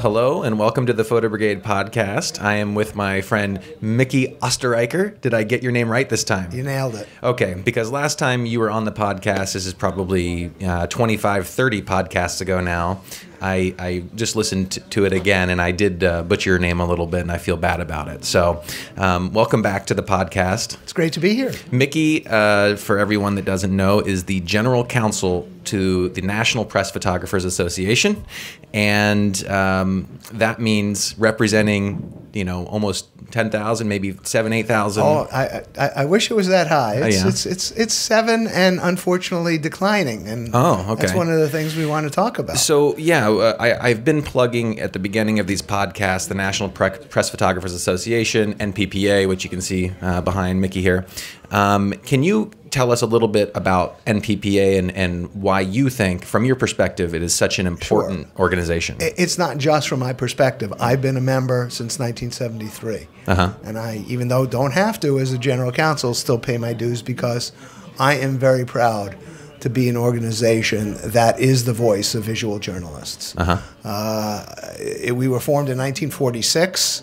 hello and welcome to the Photo Brigade podcast. I am with my friend Mickey Osterreicher. Did I get your name right this time? You nailed it. Okay, because last time you were on the podcast, this is probably uh, 25, 30 podcasts ago now. I, I just listened to, to it again and I did uh, butcher your name a little bit and I feel bad about it. So, um, welcome back to the podcast. It's great to be here. Mickey, uh, for everyone that doesn't know, is the general counsel to the National Press Photographers Association, and um, that means representing, you know, almost ten thousand, maybe seven, eight thousand. Oh, I, I, I wish it was that high. It's, yeah? it's, it's, it's seven and unfortunately declining. And Oh, okay. that's one of the things we want to talk about. So yeah, uh, I, I've been plugging at the beginning of these podcasts the National Pre- Press Photographers Association (NPPA), which you can see uh, behind Mickey here. Um, can you tell us a little bit about NPPA and, and why you think, from your perspective, it is such an important organization? it's not just from my perspective. I've been a member since 1973. Uh-huh. And I, even though don't have to as a general counsel, still pay my dues because I am very proud to be an organization that is the voice of visual journalists. Uh, it- we were formed in 1946,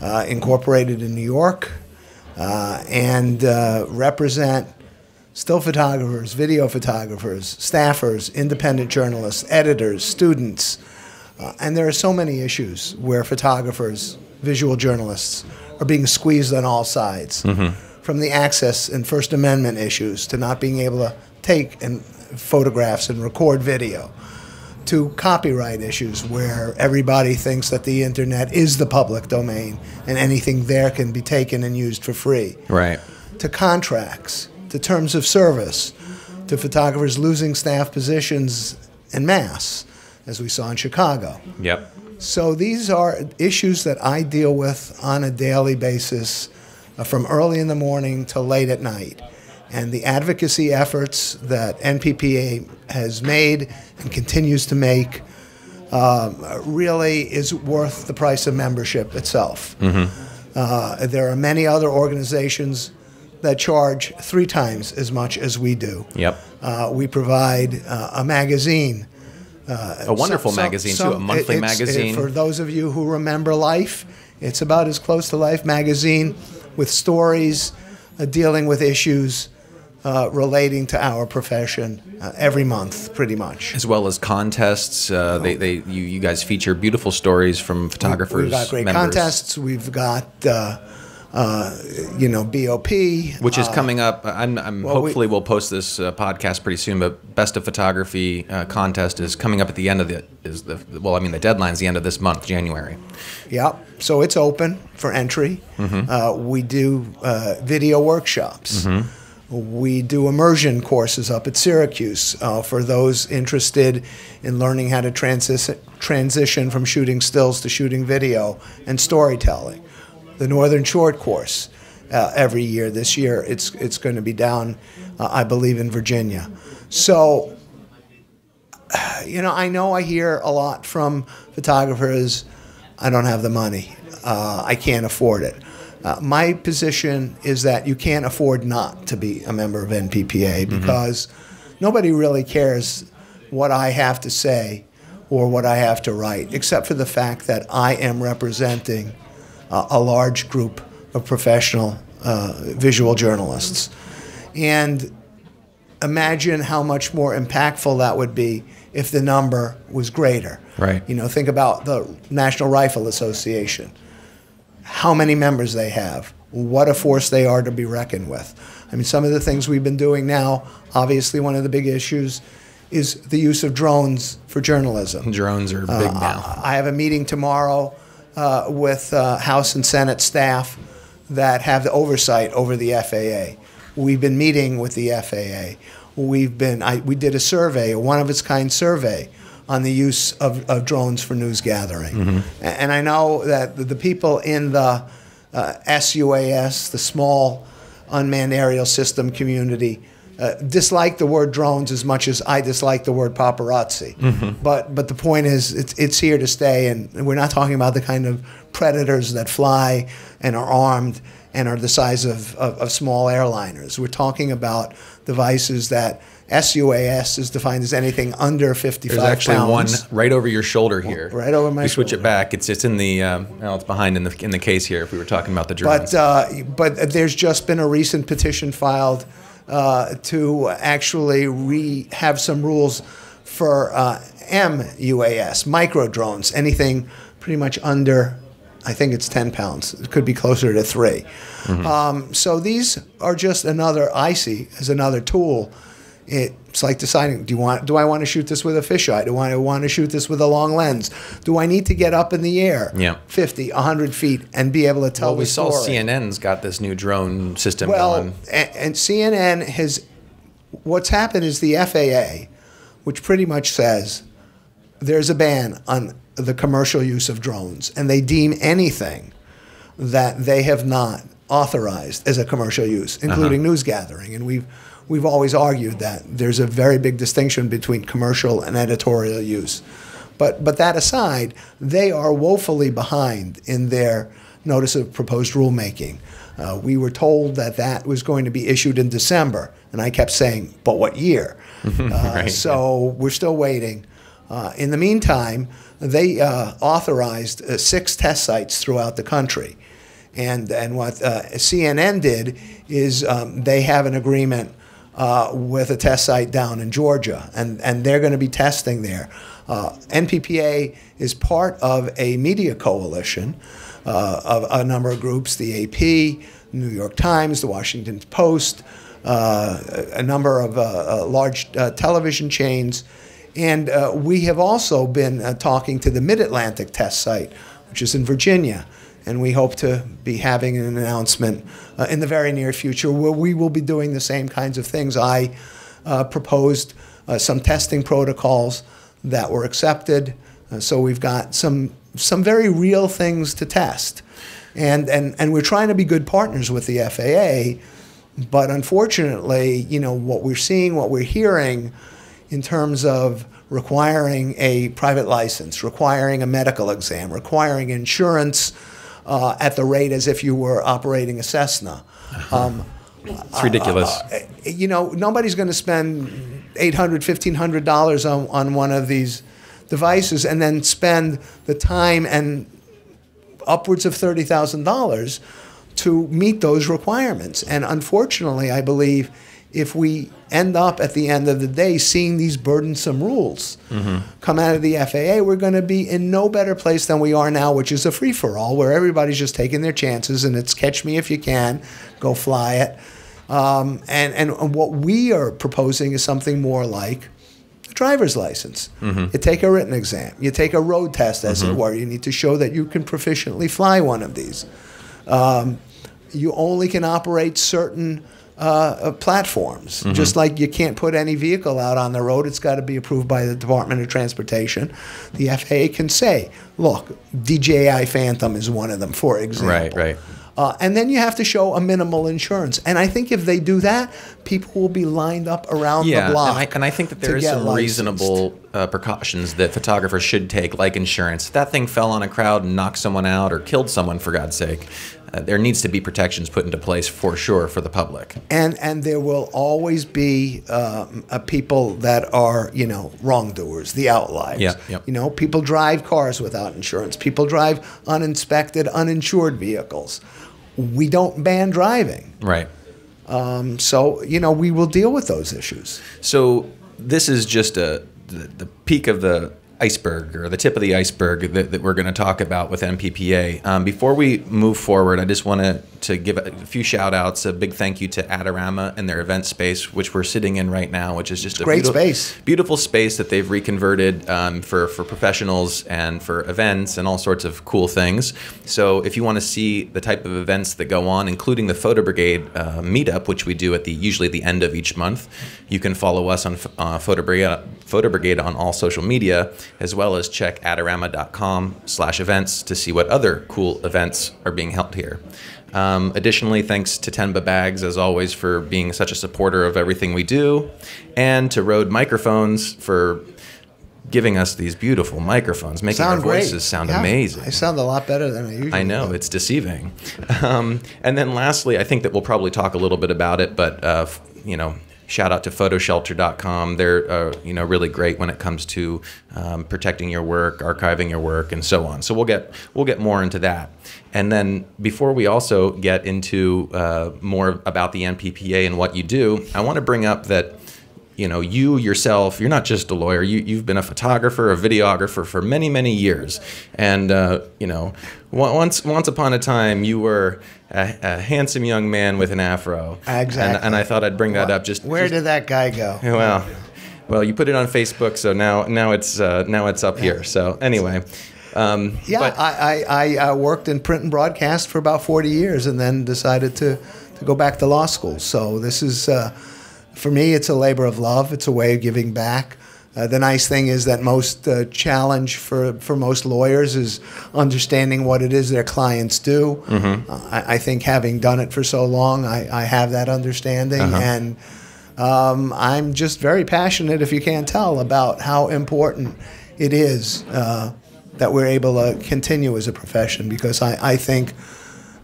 uh, incorporated in New York, uh, and uh, represent still photographers, video photographers, staffers, independent journalists, editors, students. Uh, and there are so many issues where photographers, visual journalists, are being squeezed on all sides. From the access and First Amendment issues to not being able to take and photographs and record video to copyright issues where everybody thinks that the internet is the public domain and anything there can be taken and used for free right. to contracts, to terms of service, to photographers losing staff positions en masse, as we saw in Chicago. Yep. So these are issues that I deal with on a daily basis uh, from early in the morning to late at night. And the advocacy efforts that NPPA has made and continues to make um, really is worth the price of membership itself. Uh, there are many other organizations that charge three times as much as we do. Yep. Uh, we provide uh, a magazine. A wonderful Some- magazine some- too, a monthly it's- it- magazine. for those of you who remember Life, it's about as close to Life magazine with stories uh, dealing with issues uh, relating to our profession uh, every month, pretty much. as well as contests, uh, they, they you, you guys feature beautiful stories from photographers. We've got great members, contests. We've got, uh, uh, you know, BOP. which is coming up. I'm, I'm well, hopefully we'll post this uh, podcast pretty soon. But best of photography uh, contest is coming up at the end of the is the well, I mean the deadline's the end of this month, January. Yep. So it's open for entry. Uh, we do uh, video workshops. We do immersion courses up at Syracuse uh, for those interested in learning how to transi- transition from shooting stills to shooting video and storytelling. The Northern Short course uh, every year. This year, it's it's going to be down, uh, I believe, in Virginia. So you know, I know I hear a lot from photographers. I don't have the money. Uh, I can't afford it. Uh, my position is that you can't afford not to be a member of NPPA because nobody really cares what I have to say or what I have to write, except for the fact that I am representing uh, a large group of professional uh, visual journalists. And imagine how much more impactful that would be if the number was greater. Right. You know, think about the National Rifle Association. How many members they have, what a force they are to be reckoned with. I mean, some of the things we've been doing now, obviously, one of the big issues is the use of drones for journalism. Drones are big now. I have a meeting tomorrow uh, with uh, House and Senate staff that have the oversight over the FAA. We've been meeting with the FAA. We've been, I, we did a survey, a one of its kind survey on the use of, of drones for news gathering. A- And I know that the, people in the uh, SUAS, the small unmanned aerial system community, uh, dislike the word drones as much as I dislike the word paparazzi. But but the point is, it's it's here to stay, and we're not talking about the kind of predators that fly and are armed and are the size of, of, of small airliners. We're talking about devices that SUAS is defined as anything under 55 There's actually pounds. one right over your shoulder here. Right over my We switch it back. It's it's in the um, well, it's behind in the in the case here. If we were talking about the drones. But uh, but there's just been a recent petition filed uh, to actually re have some rules for uh, MUAS micro drones, anything pretty much under. I think it's 10 pounds. It could be closer to 3 Um, so these are just another, I see, as another tool. It's like deciding, do you want, do I want to shoot this with a fisheye? Do I want to shoot this with a long lens? Do I need to get up in the air, Yeah. 50, 100 feet, and be able to tell well, we saw story? CNN's got this new drone system Well, and, and CNN has. What's happened is the FAA, which pretty much says there's a ban on the commercial use of drones, and they deem anything that they have not authorized as a commercial use, uh-huh. including news gathering. And we've we've always argued that there's a very big distinction between commercial and editorial use. But but that aside, they are woefully behind in their notice of proposed rulemaking. Uh, we were told that that was going to be issued in December, and I kept saying, "But what year?" Uh, Right. So we're still waiting. Uh, in the meantime, they uh, authorized uh, six test sites throughout the country. And, and what uh, CNN did is um, they have an agreement uh, with a test site down in Georgia, and, and they're going to be testing there. Uh, NPPA is part of a media coalition uh, of a number of groups the AP, New York Times, the Washington Post, uh, a number of uh, uh, large television chains. And we have also been talking to the Mid Atlantic test site, which is in Virginia. And we hope to be having an announcement uh, in the very near future where we will be doing the same kinds of things. I uh, proposed uh, some testing protocols that were accepted. Uh, so we've got some, some very real things to test. And, and, and we're trying to be good partners with the FAA. But unfortunately, you know, what we're seeing, what we're hearing in terms of requiring a private license, requiring a medical exam, requiring insurance uh, at the rate as if you were operating a Cessna. Um, It's ridiculous. uh, you know, nobody's going to spend $800, $1,500 on, on one of these devices and then spend the time and upwards of $30,000 to meet those requirements. And unfortunately, I believe if we end up at the end of the day seeing these burdensome rules come out of the FAA, we're going to be in no better place than we are now, which is a free for all, where everybody's just taking their chances and it's catch me if you can, go fly it. Um, and, and what we are proposing is something more like a driver's license. You take a written exam, you take a road test, as it were. You need to show that you can proficiently fly one of these. Um, you only can operate certain uh, uh, platforms, just like you can't put any vehicle out on the road. It's got to be approved by the Department of Transportation. The FAA can say, look, DJI Phantom is one of them, for example. Right, right. Uh, and then you have to show a minimal insurance. And I think if they do that, people will be lined up around yeah, the block. and I, and I think that there is some licensed. reasonable uh, precautions that photographers should take, like insurance. If that thing fell on a crowd and knocked someone out or killed someone, for God's sake, uh, there needs to be protections put into place for sure for the public. and and there will always be um, uh, people that are you know wrongdoers, the outliers. Yeah, yep. You know, people drive cars without insurance. People drive uninspected, uninsured vehicles. We don't ban driving, Right. um, so you know we will deal with those issues. So this is just a the, the peak of the iceberg or the tip of the iceberg that, that we're going to talk about with NPPA. Um, before we move forward, I just want to to give a few shout outs. A big thank you to Adorama and their event space, which we're sitting in right now, which is just a great beautiful, space. beautiful space that they've reconverted um, for for professionals and for events and all sorts of cool things. So if you want to see the type of events that go on, including the Photo Brigade uh, meetup, which we do at the usually the end of each month, you can follow us on uh, Photo Brigade Photo Brigade on all social media, as well as check adorama.com slash events to see what other cool events are being held here. Um, additionally, thanks to Tenba Bags, as always, for being such a supporter of everything we do, and to Rode Microphones for giving us these beautiful microphones, making Sound our great. voices sound Yeah, amazing. I sound a lot better than I usually. I know do. it's deceiving. Um, and then lastly, I think that we'll probably talk a little bit about it, but uh, you know, shout out to photoshelter.com. They're uh, you know really great when it comes to um, protecting your work, archiving your work, and so on. So we'll get we'll get more into that. And then before we also get into uh, more about the NPPA and what you do, I want to bring up that you know you yourself you're not just a lawyer you, you've been a photographer a videographer for many many years and uh, you know once once upon a time you were a, a handsome young man with an afro Exactly. and, and i thought i'd bring that up just Where just- did that guy go? well well you put it on facebook so now now it's uh, now it's up here so anyway um, Yeah, but- I, I, I uh, worked in print and broadcast for about 40 years and then decided to, to go back to law school. So this is, uh, for me, it's a labor of love. It's a way of giving back. Uh, the nice thing is that most uh, challenge for, for most lawyers is understanding what it is their clients do. Mm-hmm. Uh, I, I think having done it for so long, I, I have that understanding. Uh-huh. And um, I'm just very passionate, if you can't tell, about how important it is uh, that we're able to continue as a profession because I, I think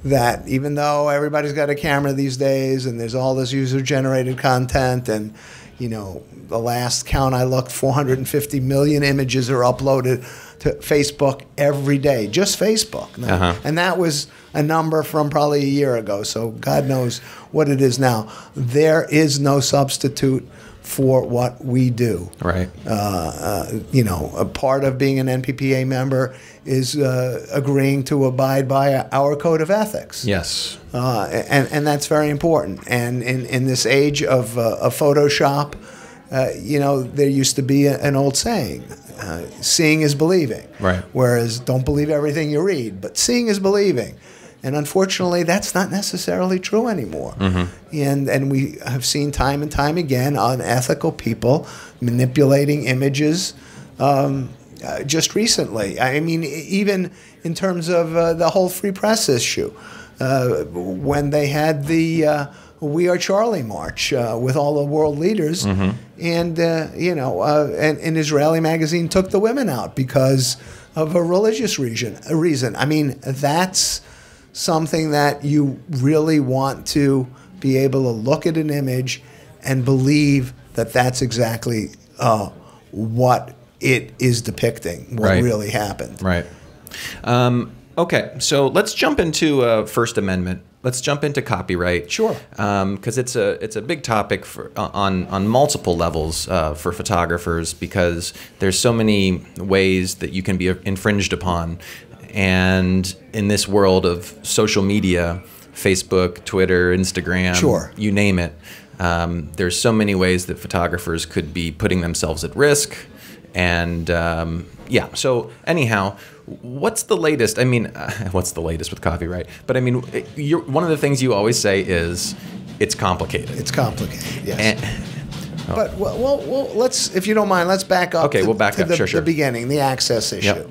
that even though everybody's got a camera these days and there's all this user generated content and you know the last count I looked 450 million images are uploaded to Facebook every day just Facebook Uh-huh. and that was a number from probably a year ago so God knows what it is now there is no substitute for what we do right uh, uh, you know, a part of being an NPPA member is uh, agreeing to abide by our code of ethics. yes Uh, and, and that's very important. And in, in this age of, uh, of Photoshop, uh, you know, there used to be a, an old saying uh, seeing is believing. Right. Whereas don't believe everything you read, but seeing is believing. And unfortunately, that's not necessarily true anymore. And, and we have seen time and time again unethical people manipulating images um, uh, just recently. I mean, even in terms of uh, the whole free press issue, uh, when they had the uh, We Are Charlie march uh, with all the world leaders, and uh, you know, uh, and an Israeli magazine took the women out because of a religious reason. A reason. I mean, that's something that you really want to be able to look at an image and believe that that's exactly uh, what it is depicting, what Right. really happened. Right. Um, okay, so let's jump into uh, First Amendment. Let's jump into copyright. Sure. Because it's a it's a big topic for uh, on on multiple levels uh, for photographers because there's so many ways that you can be infringed upon, and in this world of social media, Facebook, Twitter, Instagram, Sure. you name it. Um, there's so many ways that photographers could be putting themselves at risk, and um, yeah. So anyhow, what's the latest? I mean, uh, what's the latest with copyright? But I mean, one of the things you always say is it's complicated. It's complicated, yes. And, But well, well, well, let's, if you don't mind, let's back up. Okay, to, we'll back to up. The, Sure, sure. the beginning, the access issue. Yep.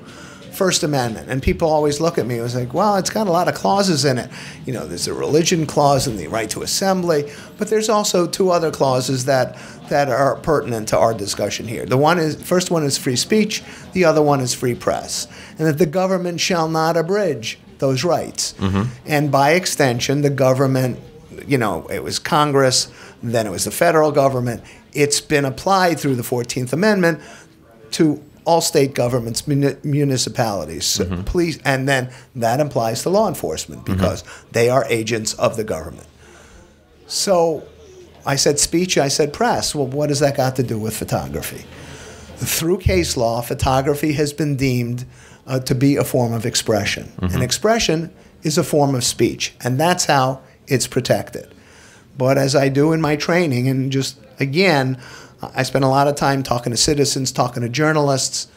First Amendment, and people always look at me and was like, "Well, it's got a lot of clauses in it. You know, there's a religion clause and the right to assembly, but there's also two other clauses that that are pertinent to our discussion here. The one is first one is free speech, the other one is free press, and that the government shall not abridge those rights, Mm-hmm. and by extension, the government you know, it was Congress, then it was the federal government. It's been applied through the 14th Amendment to all state governments, muni- municipalities, mm-hmm. so police, and then that implies to law enforcement mm-hmm. because they are agents of the government. So I said speech, I said press. Well, what does that got to do with photography? Through case law, photography has been deemed uh, to be a form of expression. Mm-hmm. And expression is a form of speech, and that's how it's protected. But as I do in my training, and just again, I spent a lot of time talking to citizens, talking to journalists,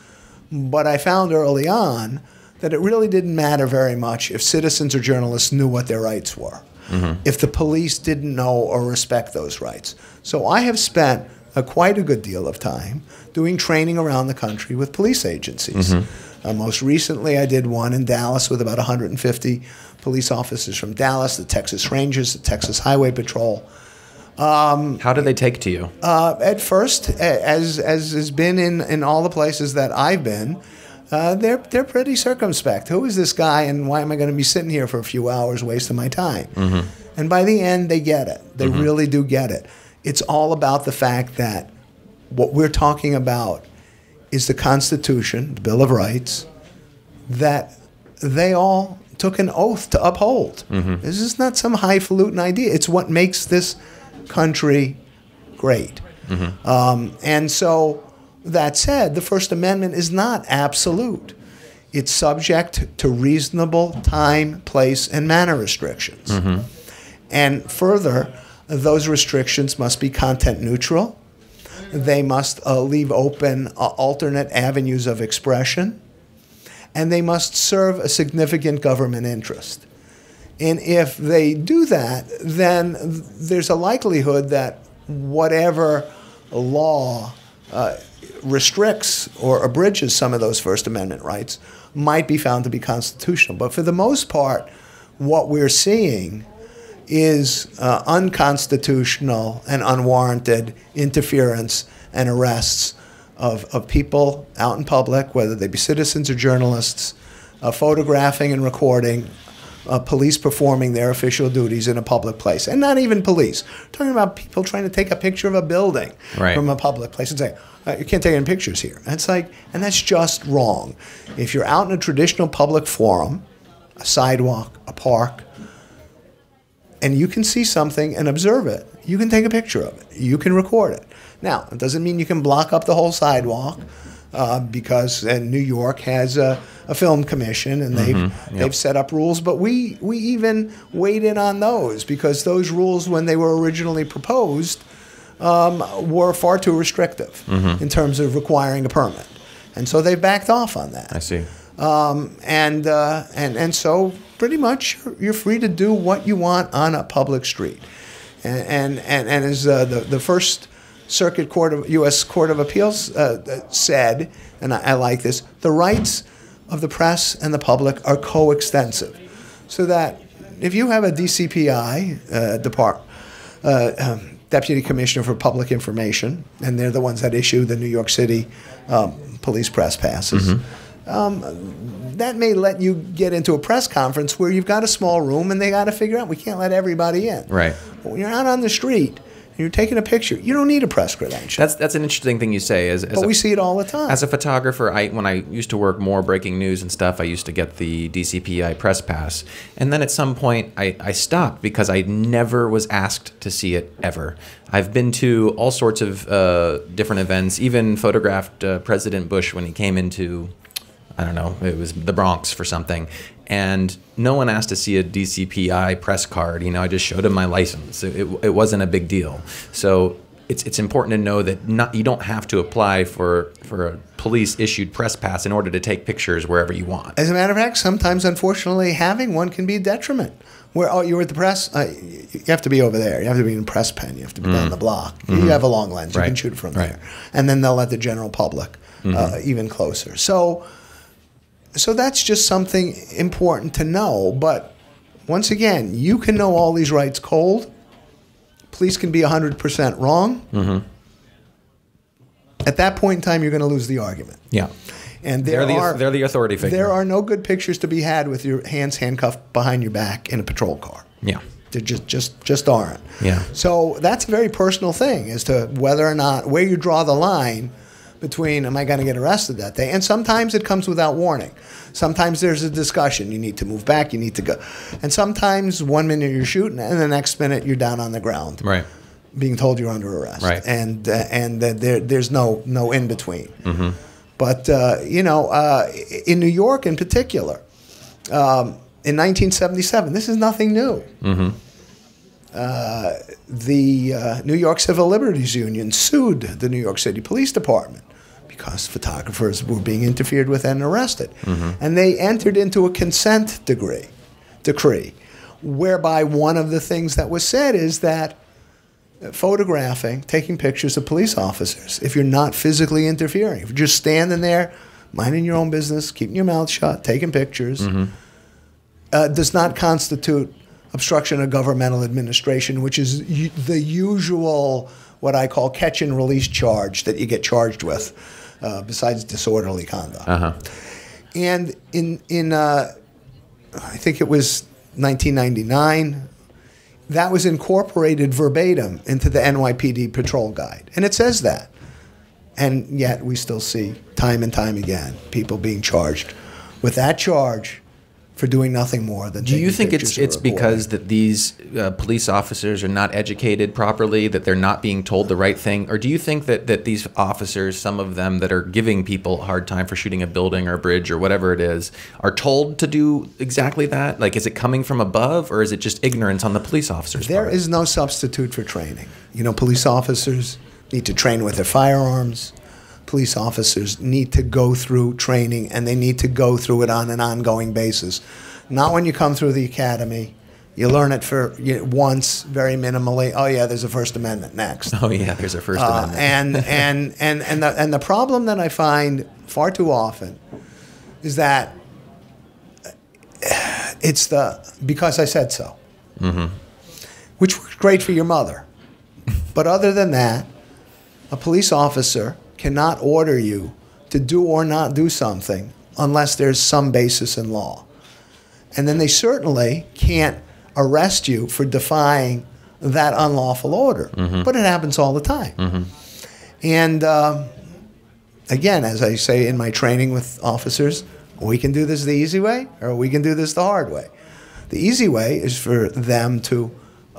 but I found early on that it really didn't matter very much if citizens or journalists knew what their rights were, if the police didn't know or respect those rights. So I have spent a, quite a good deal of time doing training around the country with police agencies. Uh, most recently, I did one in Dallas with about 150 police officers from Dallas, the Texas Rangers, the Texas Highway Patrol. How do they take to you? Uh, at first, as as has been in, in all the places that I've been, uh, they're they're pretty circumspect. Who is this guy, and why am I going to be sitting here for a few hours wasting my time? And by the end, they get it. They really do get it. It's all about the fact that what we're talking about is the Constitution, the Bill of Rights, that they all took an oath to uphold. This is not some highfalutin idea. It's what makes this country great. Um, and so, that said, the First Amendment is not absolute. It's subject to reasonable time, place, and manner restrictions. And further, those restrictions must be content neutral. They must uh, leave open uh, alternate avenues of expression. And they must serve a significant government interest. And if they do that, then there's a likelihood that whatever law uh, restricts or abridges some of those First Amendment rights might be found to be constitutional. But for the most part, what we're seeing is uh, unconstitutional and unwarranted interference and arrests of, of people out in public, whether they be citizens or journalists, uh, photographing and recording uh, police performing their official duties in a public place. And not even police. We're talking about people trying to take a picture of a building Right. from a public place and say, uh, you can't take any pictures here. And it's like, and that's just wrong. If you're out in a traditional public forum, a sidewalk, a park, and you can see something and observe it, you can take a picture of it. You can record it. Now, it doesn't mean you can block up the whole sidewalk uh, because uh, New York has a, a film commission and they've they've set up rules. But we we even weighed in on those because those rules, when they were originally proposed, um, were far too restrictive in terms of requiring a permit, and so they backed off on that. I see. um, and uh, and and so pretty much you're, you're free to do what you want on a public street, and and and, and as uh, the the first Circuit Court of U.S. Court of Appeals uh, said, and I, I like this: the rights of the press and the public are coextensive, so that if you have a DCPI uh, depart. Uh, um, Deputy Commissioner for Public Information, and they're the ones that issue the New York City um, police press passes that may let you get into a press conference where you've got a small room and they got to figure out we can't let everybody in. Right. But when you're out on the street you're taking a picture, you don't need a press credential. That's that's an interesting thing you say. As, as but a, we see it all the time. As a photographer, I when I used to work more breaking news and stuff, I used to get the DCPI press pass, and then at some point I, I stopped because I never was asked to see it ever. I've been to all sorts of uh, different events, even photographed uh, President Bush when he came into, I don't know, it was the Bronx for something, and no one asked to see a DCPI press card. You know, I just showed him my license. It, it, it wasn't a big deal. So it's it's important to know that not you don't have to apply for for a police issued press pass in order to take pictures wherever you want. As a matter of fact, sometimes, unfortunately, having one can be a detriment. Where oh, you're at the press, uh, you you have to be over there. You have to be in press pen. You have to be down the block. You have a long lens. You Mm. Mm-hmm. Right. can shoot from Right. there, and then they'll let the general public uh, even closer. So, so that's just something important to know. But once again, you can know all these rights cold. Police can be 100% wrong. Mm-hmm. At that point in time, you're going to lose the argument. Yeah, And there they're the are they're the authority figure. there are no good pictures to be had with your hands handcuffed behind your back in a patrol car. yeah. There just just just aren't. Yeah. So that's a very personal thing as to whether or not where you draw the line between am I going to get arrested that day? And sometimes it comes without warning. Sometimes there's a discussion. You need to move back. You need to go. And sometimes one minute you're shooting, and the next minute you're down on the ground, Right. being told you're under arrest. Right. And uh, and uh, there there's no no in between. Mm-hmm. But uh, you know, uh, in New York in particular, um, in 1977, this is nothing new. Mm-hmm. Uh, the uh, New York Civil Liberties Union sued the New York City Police Department because photographers were being interfered with and arrested, and they entered into a consent decree, decree, whereby one of the things that was said is that photographing, taking pictures of police officers, if you're not physically interfering, if you're just standing there, minding your own business, keeping your mouth shut, taking pictures, uh, does not constitute obstruction of governmental administration, which is u- the usual what I call catch and release charge that you get charged with, uh, besides disorderly conduct. Uh-huh. And in in uh, I think it was 1999, that was incorporated verbatim into the NYPD patrol guide, and it says that. And yet we still see time and time again people being charged with that charge for doing nothing more than. Do you think it's it's because that these uh, police officers are not educated properly, that they're not being told the right thing, or do you think that that these officers, some of them that are giving people a hard time for shooting a building or a bridge or whatever it is, are told to do exactly that? Like, is it coming from above, or is it just ignorance on the police officers' There part? is no substitute for training. You know, police officers need to train with their firearms. Police officers need to go through training and they need to go through it on an ongoing basis. Not when you come through the academy. You learn it for you once, very minimally. Oh yeah, there's a First Amendment next. Oh yeah, there's a First Uh, Amendment. and and and and the, and the problem that I find far too often is that it's the because I said so, which works great for your mother, but other than that, a police officer cannot order you to do or not do something unless there's some basis in law, and then they certainly can't arrest you for defying that unlawful order. But it happens all the time. And um, again, as I say in my training with officers, we can do this the easy way or we can do this the hard way. The easy way is for them to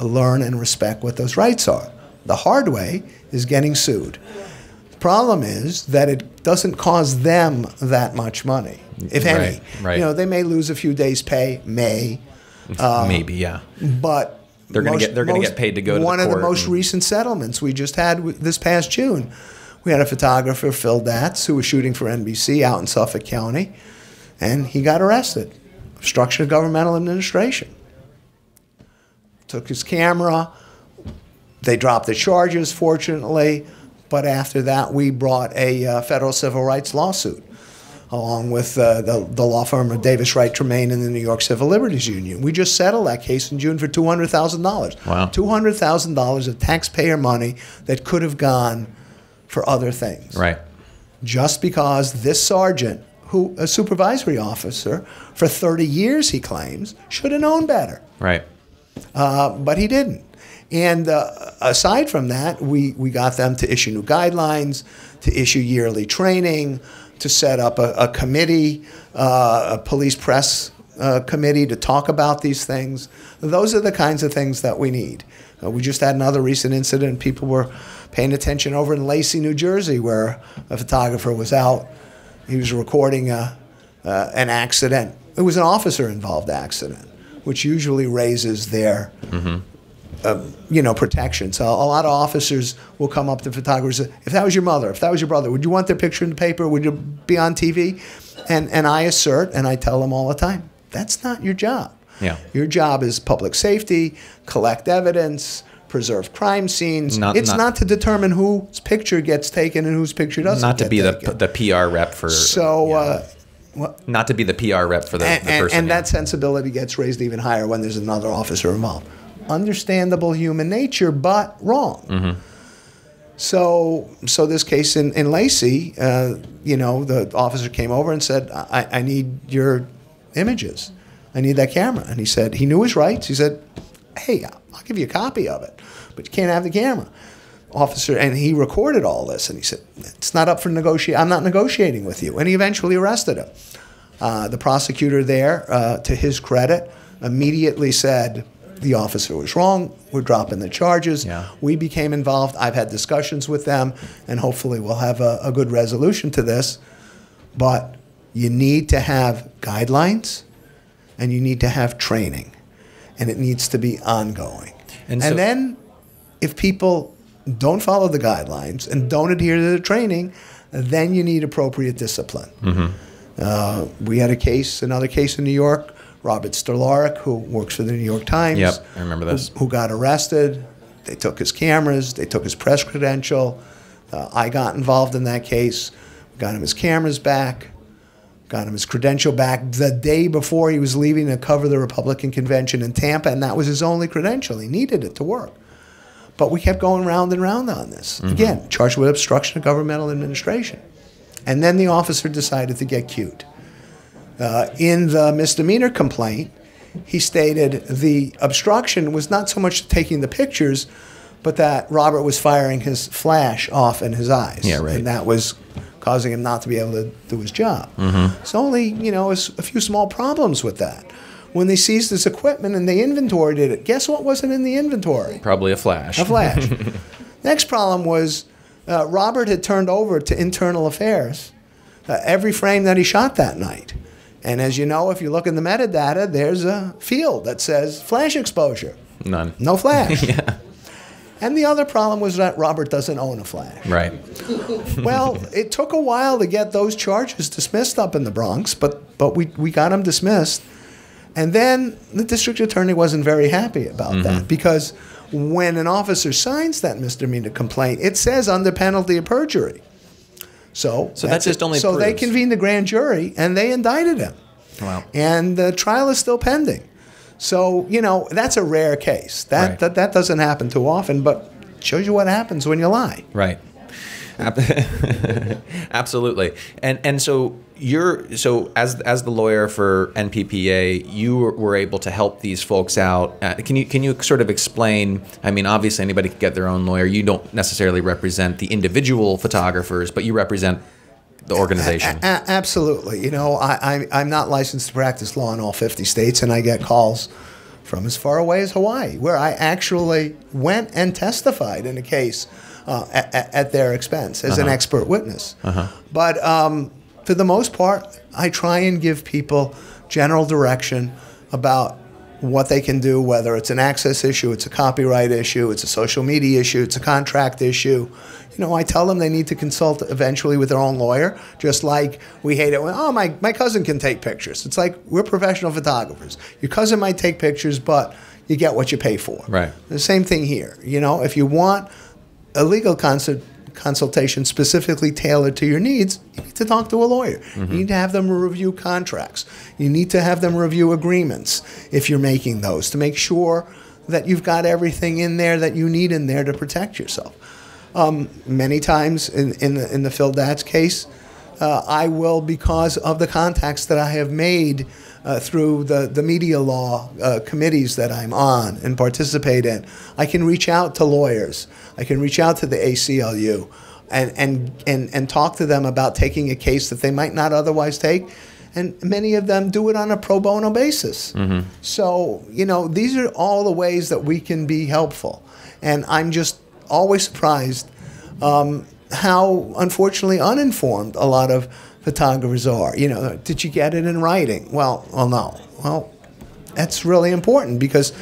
learn and respect what those rights are. The hard way is getting sued. The problem is that it doesn't cause them that much money, if any. Right. You know, they may lose a few days' pay, may, uh, Maybe, yeah. but They're gonna get- they're gonna get paid to go to the one of the most recent settlements we just had w- this past June. We had a photographer, Phil Datz, who was shooting for NBC out in Suffolk County, and he got arrested. Obstruction of governmental administration. Took his camera. They dropped the charges, fortunately, but after that, we brought a uh, federal civil rights lawsuit along with uh, the, the law firm of Davis Wright Tremaine and the New York Civil Liberties Union. We just settled that case in June for $200,000. Wow. $200,000 of taxpayer money that could have gone for other things. Right. Just because this sergeant, who a supervisory officer for 30 years, he claims, should have known better Right. uh, but he didn't. And uh, aside from that, we, we got them to issue new guidelines, to issue yearly training, to set up a, a committee, uh, a police press uh, committee to talk about these things. Those are the kinds of things that we need. Uh, we just had another recent incident. People were paying attention over in Lacey, New Jersey, where a photographer was out. He was recording a, an accident. It was an officer involved accident, which usually raises their um, you know, protection. So a lot of officers will come up to photographers. If that was your mother, if that was your brother, would you want their picture in the paper? Would you be on TV? And and I assert, and I tell them all the time, that's not your job. Yeah. Your job is public safety, collect evidence, preserve crime scenes. Not- it's not- not, to determine whose picture gets taken and whose picture doesn't. Not to get be the taken. the PR rep for. so. yeah. Uh, what, not to be the PR rep for the, and, the and- person. and yeah. that sensibility gets raised even higher when there's another officer involved. Understandable human nature, but wrong. Mm-hmm. So, so this case in, in Lacey, uh, you know, the officer came over and said, I, I need your images. I need that camera. And he said, he knew his rights. He said, hey, I'll give you a copy of it, but you can't have the camera. Officer, and he recorded all this, and he said, it's not up for negotiate. I'm not negotiating with you. And he eventually arrested him. Uh, the prosecutor there, uh, to his credit, immediately said the officer was wrong. We're dropping the charges. Yeah. We became involved. I've had discussions with them, and hopefully we'll have a, a good resolution to this. But you need to have guidelines, and you need to have training, and it needs to be ongoing. And And, so- then, if people don't follow the guidelines and don't adhere to the training, then you need appropriate discipline. Uh, we had a case, another case in New York. Robert Stolarik, who works for the New York Times, Yep, I remember this. Who, who got arrested. They took his cameras. They took his press credential. Uh, I got involved in that case. Got him his cameras back. got him his credential back the day before he was leaving to cover the Republican convention in Tampa, and that was his only credential. He needed it to work. But we kept going round and round on this. Again, charged with obstruction of governmental administration. And then the officer decided to get cute. Uh, in the misdemeanor complaint, he stated the obstruction was not so much taking the pictures, but that Robert was firing his flash off in his eyes. Yeah, right. And that was causing him not to be able to do his job. So only, you know, a few small problems with that. When they seized his equipment and they inventoried it, guess what wasn't in the inventory? Probably a flash. A flash. Next problem was uh, Robert had turned over to internal affairs uh, every frame that he shot that night. And as you know, if you look in the metadata, there's a field that says flash exposure, None. no flash. yeah. And the other problem was that Robert doesn't own a flash. Right. Well, it took a while to get those charges dismissed up in the Bronx, but but we, we got them dismissed. And then the district attorney wasn't very happy about Mm-hmm. that because when an officer signs that misdemeanor complaint, it says under penalty of perjury. So, So that that's just only so they convened the grand jury and they indicted him. Wow. And the trial is still pending. So, you know, that's a rare case. That, Right. that, that doesn't happen too often, but shows you what happens when you lie. Right. Ab- Absolutely. And and so you're so as as the lawyer for NPPA, you were- able to help these folks out. Uh, can you can you sort of explain? I mean, obviously anybody can get their own lawyer. You don't necessarily represent the individual photographers, but you represent the organization. A- absolutely. You know, I, I, I'm not licensed to practice law in all 50 states, and I get calls from as far away as Hawaii, where I actually went and testified in a case uh, at, at their expense as an expert witness. But um, for the most part, I try and give people general direction about what they can do, whether it's an access issue, it's a copyright issue, it's a social media issue, it's a contract issue. You know, I tell them they need to consult eventually with their own lawyer, just like we hate it when, oh, my, my cousin can take pictures. It's like we're professional photographers. Your cousin might take pictures, but you get what you pay for. Right. The same thing here. You know, if you want a legal consult, consultation specifically tailored to your needs, you need to talk to a lawyer. You need to have them review contracts. You need to have them review agreements if you're making those to make sure that you've got everything in there that you need in there to protect yourself. Um, many times in, in, the, in the Phil Datz case, uh, I will, because of the contacts that I have made uh, through the, the media law uh, committees that I'm on and participate in, I can reach out to lawyers. I can reach out to the ACLU and, and, and, and talk to them about taking a case that they might not otherwise take. And many of them do it on a pro bono basis. So, you know, these are all the ways that we can be helpful. And I'm just always surprised um, how unfortunately uninformed a lot of photographers are. You know, did you get it in writing? Well, well, no. Well, that's really important because,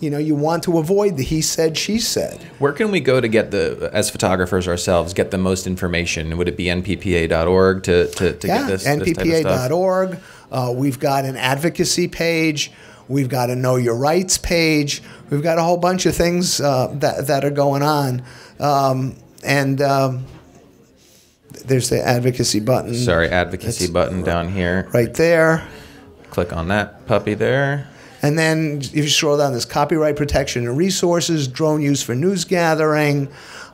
you know, you want to avoid the he said, she said. Where can we go to get the as photographers ourselves get the most information? Would it be nppa.org to to, to yeah, get this, this type of stuff? nppa.org. Uh, we've got an advocacy page. We've got a know your rights page. We've got a whole bunch of things uh, that, that are going on. Um, and um, there's the advocacy button Sorry, advocacy button down here. right there. Click on that puppy there. And then if you scroll down, there's copyright protection and resources, drone use for news gathering.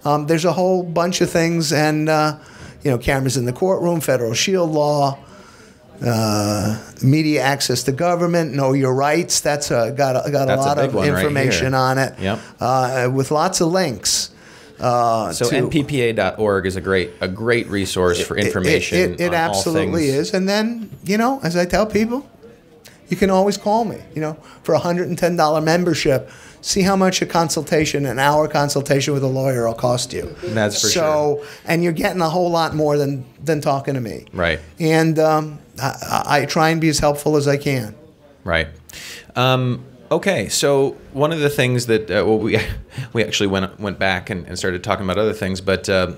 Um, there's a whole bunch of things, and uh, you know, cameras in the courtroom, federal shield law, uh, media access to government, know your rights. That's a, got a, got a That's a lot big of one right information on it. Yep. Uh, with lots of links. Uh, So to- nppa.org is a great a great resource for it- it- information. It, it, on all absolutely is. And then, you know, as I tell people, you can always call me, you know, for a $110 membership. See how much a consultation, an hour consultation with a lawyer will cost you. That's for so, and you're getting a whole lot more than, than talking to me. Right. And um, I, I I try and be as helpful as I can. Right. Um, okay. So one of the things that uh, well we we actually went went back and, and started talking about other things, but uh,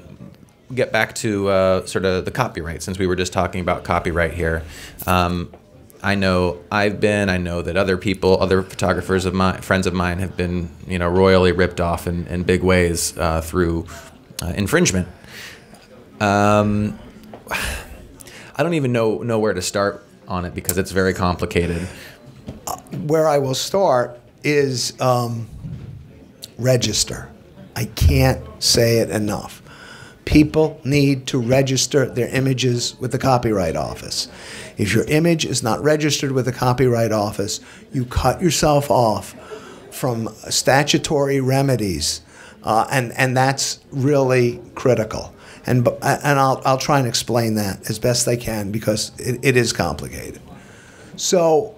get back to uh, sort of the copyright since we were just talking about copyright here. Um, I know I've been. I know that other people, other photographers of my friends of mine, have been you know royally ripped off in, in big ways uh, through uh, infringement. Um, I don't even know know where to start on it because it's very complicated. Where I will start is um, register. I can't say it enough. People need to register their images with the Copyright Office. If your image is not registered with the Copyright Office, you cut yourself off from statutory remedies, uh, and, and that's really critical. And, and I'll, I'll try and explain that as best I can because it, it is complicated. So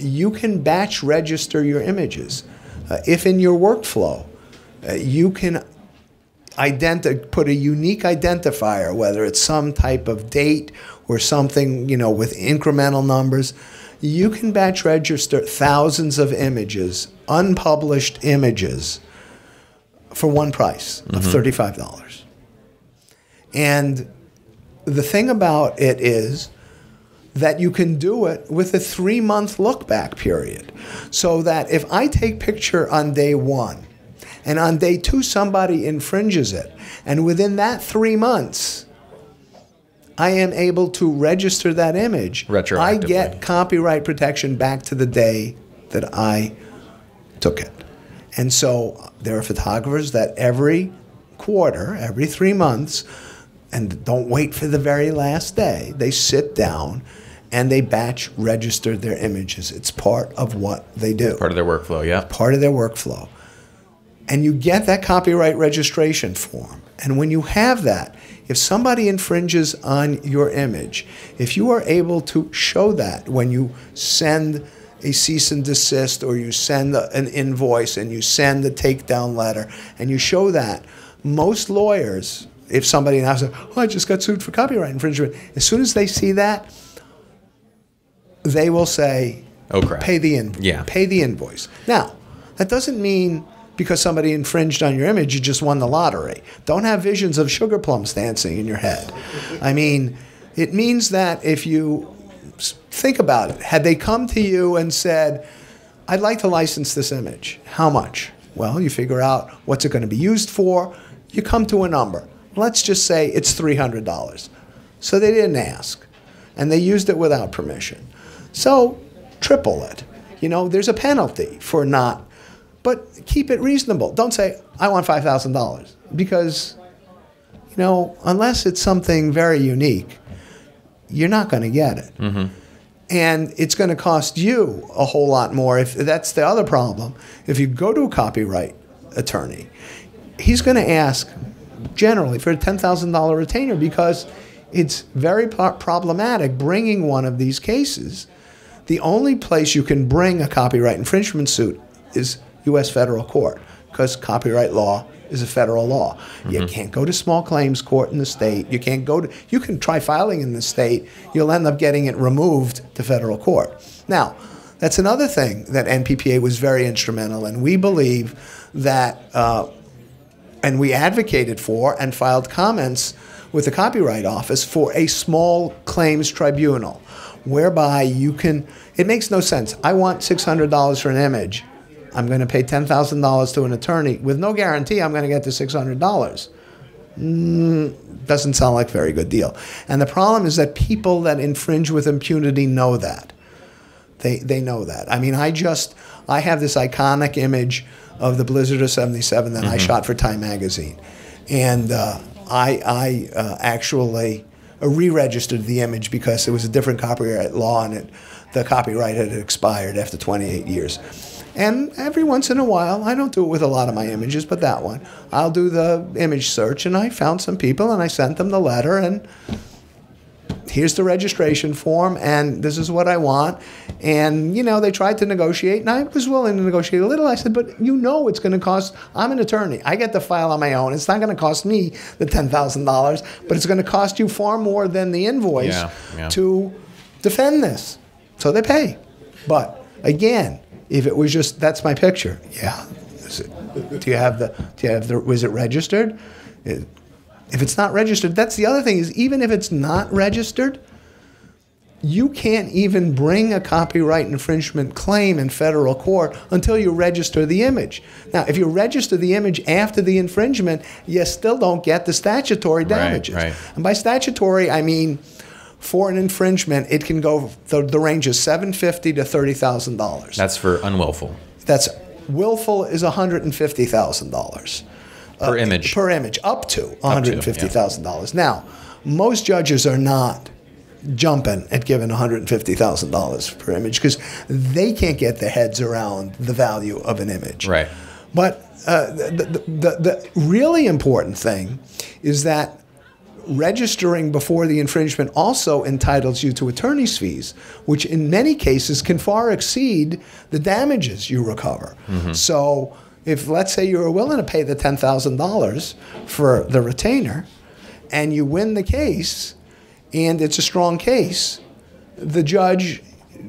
you can batch register your images. Uh, if in your workflow, uh, you can identi- put a unique identifier, whether it's some type of date or something, you know, with incremental numbers, you can batch register thousands of images, unpublished images, for one price of mm-hmm. $35. And the thing about it is that you can do it with a three month look back period. So that if I take picture on day one and on day two somebody infringes it, and within that three months, I am able to register that image. I get copyright protection back to the day that I took it. And so there are photographers that every quarter, every three months, and don't wait for the very last day, they sit down and they batch register their images. It's part of what they do. Part of their workflow, yeah. Part of their workflow. And you get that copyright registration form. And when you have that, if somebody infringes on your image, if you are able to show that when you send a cease and desist or you send an invoice and you send a takedown letter and you show that, most lawyers, if somebody now says, oh, I just got sued for copyright infringement, as soon as they see that, they will say, oh, crap. pay the, in- yeah. pay the invoice. Now, that doesn't mean because somebody infringed on your image, you just won the lottery. Don't have visions of sugar plums dancing in your head. I mean, it means that if you think about it, had they come to you and said, I'd like to license this image, how much? Well, you figure out what's it going to be used for, you come to a number. Let's just say it's $300. So they didn't ask, and they used it without permission. So triple it. You know, there's a penalty for not but keep it reasonable. Don't say, I want $5,000. Because, you know, unless it's something very unique, you're not going to get it. Mm-hmm. And it's going to cost you a whole lot more. If that's the other problem, if you go to a copyright attorney, he's going to ask generally for a $10,000 retainer because it's very problematic bringing one of these cases. The only place you can bring a copyright infringement suit is U.S. federal court because copyright law is a federal law. Mm-hmm. You can't go to small claims court in the state. You can't go to, you can try filing in the state. You'll end up getting it removed to federal court. Now, that's another thing that NPPA was very instrumental in. We believe that, uh, and we advocated for and filed comments with the Copyright Office for a small claims tribunal whereby you can, it makes no sense. I want $600 for an image I'm going to pay $10,000 to an attorney with no guarantee I'm going to get the $600. Mm, doesn't sound like a very good deal. And the problem is that people that infringe with impunity know that. They, they know that. I mean, I just, I have this iconic image of the Blizzard of 77 that mm-hmm. I shot for Time Magazine. And uh, I, I uh, actually uh, re-registered the image because it was a different copyright law and it, the copyright had expired after 28 years. And every once in a while, I don't do it with a lot of my images, but that one, I'll do the image search. And I found some people and I sent them the letter and here's the registration form and this is what I want. And, you know, they tried to negotiate and I was willing to negotiate a little. I said, but you know it's going to cost, I'm an attorney. I get the file on my own. It's not going to cost me the $10,000, but it's going to cost you far more than the invoice yeah, yeah. to defend this. So they pay. But again, if it was just that's my picture, yeah. It, do you have the? Do you have the? Was it registered? It, if it's not registered, that's the other thing is even if it's not registered, you can't even bring a copyright infringement claim in federal court until you register the image. Now, if you register the image after the infringement, you still don't get the statutory damages. Right, right. And by statutory, I mean for an infringement, it can go. The, the range is seven fifty to thirty thousand dollars. That's for unwillful. That's willful is one hundred and fifty thousand dollars per image. per image, up to one hundred and fifty thousand dollars. Now, most judges are not jumping at giving one hundred and fifty thousand dollars per image because they can't get their heads around the value of an image. Right. But uh, the, the, the, the really important thing is that registering before the infringement also entitles you to attorney's fees, which in many cases can far exceed the damages you recover. So, if let's say you're willing to pay the $10,000 for the retainer and you win the case and it's a strong case, the judge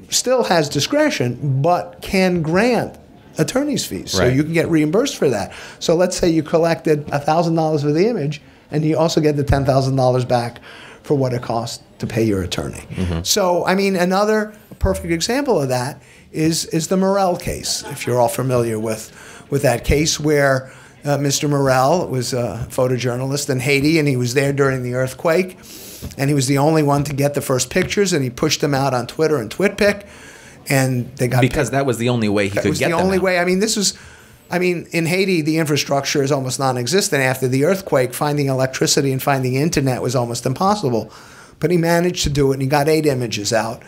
still has discretion but can grant attorney's fees. So you can get reimbursed for that. So let's say you collected $1,000 for the image and you also get the $10,000 back for what it costs to pay your attorney. Mm-hmm. So, I mean, another perfect example of that is, is the Morel case, if you're all familiar with, with that case where uh, Mr. Morel was a photojournalist in Haiti and he was there during the earthquake and he was the only one to get the first pictures and he pushed them out on Twitter and TwitPic and they got Because that was the only way he that could was get the them only out. way. I mean, this was, I mean, in Haiti, the infrastructure is almost non-existent. After the earthquake, finding electricity and finding internet was almost impossible. But he managed to do it, and he got eight images out.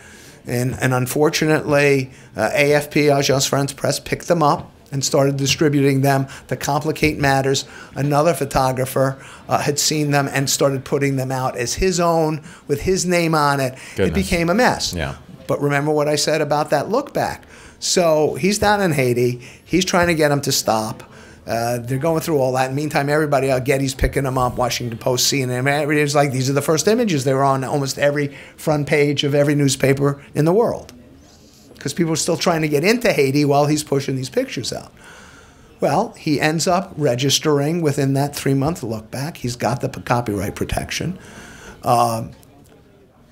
And and unfortunately, uh, AFP, Agence France Presse, picked them up and started distributing them to complicate matters. Another photographer uh, had seen them and started putting them out as his own with his name on it. It became a mess. Yeah. But remember what I said about that look back. So he's down in Haiti. He's trying to get him to stop. Uh, they're going through all that. In the meantime, everybody out, Getty's picking them up, Washington Post, CNN. Everybody's like, these are the first images. They were on almost every front page of every newspaper in the world because people are still trying to get into Haiti while he's pushing these pictures out. Well, he ends up registering within that three month look back. He's got the copyright protection. Um,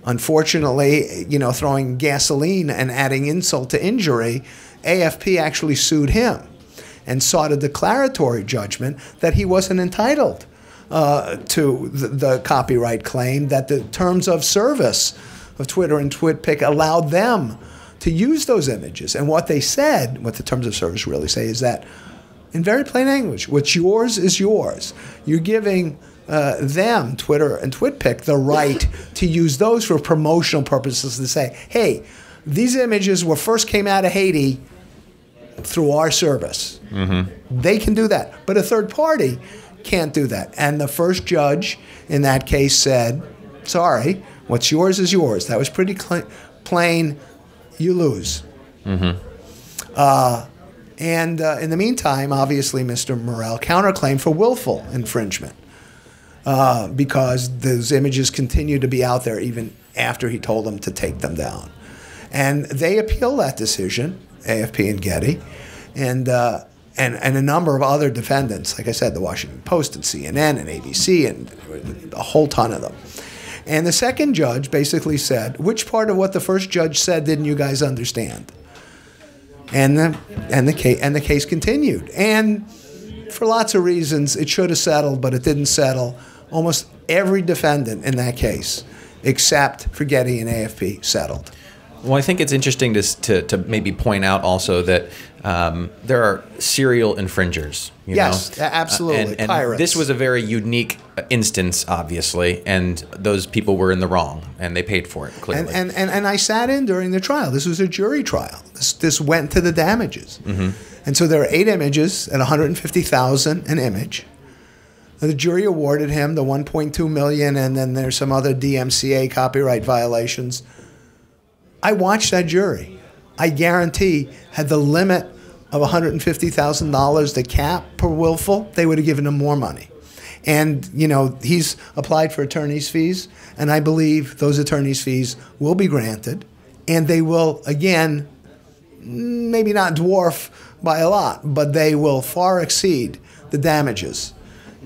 unfortunately, you know, throwing gasoline and adding insult to injury, AFP actually sued him and sought a declaratory judgment that he wasn't entitled uh, to the, the copyright claim, that the terms of service of Twitter and TwitPic allowed them to use those images. And what they said, what the terms of service really say, is that in very plain language, what's yours is yours. You're giving uh, them, Twitter and TwitPic, the right to use those for promotional purposes to say, hey, these images were first came out of Haiti through our service. They can do that. But a third party can't do that. And the first judge in that case said, sorry, what's yours is yours. That was pretty plain. You lose. Uh, and uh, in the meantime, obviously, Mr. Morel counterclaimed for willful infringement uh, because those images continue to be out there even after he told them to take them down. And they appeal that decision, AFP and Getty, and, uh, and, and a number of other defendants, like I said, the Washington Post and CNN and ABC and a whole ton of them. And the second judge basically said, which part of what the first judge said didn't you guys understand? and the and the case and the case continued. And for lots of reasons, it should have settled, but it didn't settle. Almost every defendant in that case, except for Getty and AFP, settled. Well, I think it's interesting to, to, to maybe point out also that um, there are serial infringers. You Yes, know? absolutely. Uh, and, and Pirates. this was a very unique instance, obviously, and those people were in the wrong, and they paid for it clearly. And, and, and, and I sat in during the trial. This was a jury trial. This, this went to the damages. Mm-hmm. And so there are eight images at 150,000 an image. The jury awarded him the 1.2 million, and then there's some other DMCA copyright violations. I watched that jury. I guarantee, had the limit of $150,000 the cap per willful, they would have given him more money. And, you know, he's applied for attorney's fees, and I believe those attorney's fees will be granted, and they will, again, maybe not dwarf by a lot, but they will far exceed the damages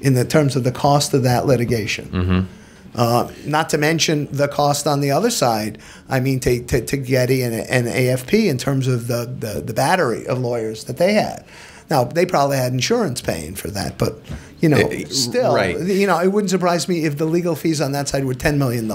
in the terms of the cost of that litigation. Uh, not to mention the cost on the other side. I mean, to, to, to Getty and, and AFP in terms of the, the, the battery of lawyers that they had. Now, they probably had insurance paying for that, but, you know, Uh, still, right. you know, it wouldn't surprise me if the legal fees on that side were $10 million.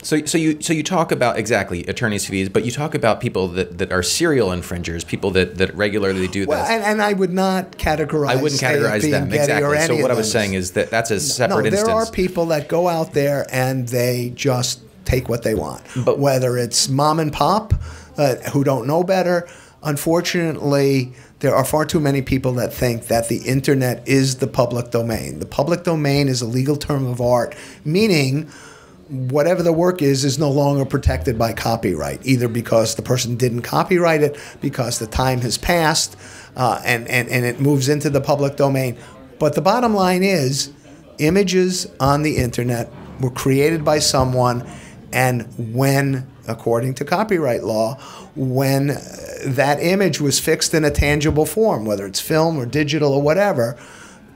So, so you so you talk about exactly attorneys' fees, but you talk about people that, that are serial infringers, people that, that regularly do Well, this. and, and I would not categorize. I wouldn't categorize them exactly. So what I was saying is that that's a separate. no, there instance. are people that go out there and they just take what they want. But- whether it's mom and pop uh, who don't know better, unfortunately, there are far too many people that think that the internet is the public domain. The public domain is a legal term of art, meaning whatever the work is is no longer protected by copyright, either because the person didn't copyright it, because the time has passed, uh, and, and, and it moves into the public domain. But the bottom line is images on the internet were created by someone, and when, according to copyright law, when uh, that image was fixed in a tangible form, whether it's film or digital or whatever,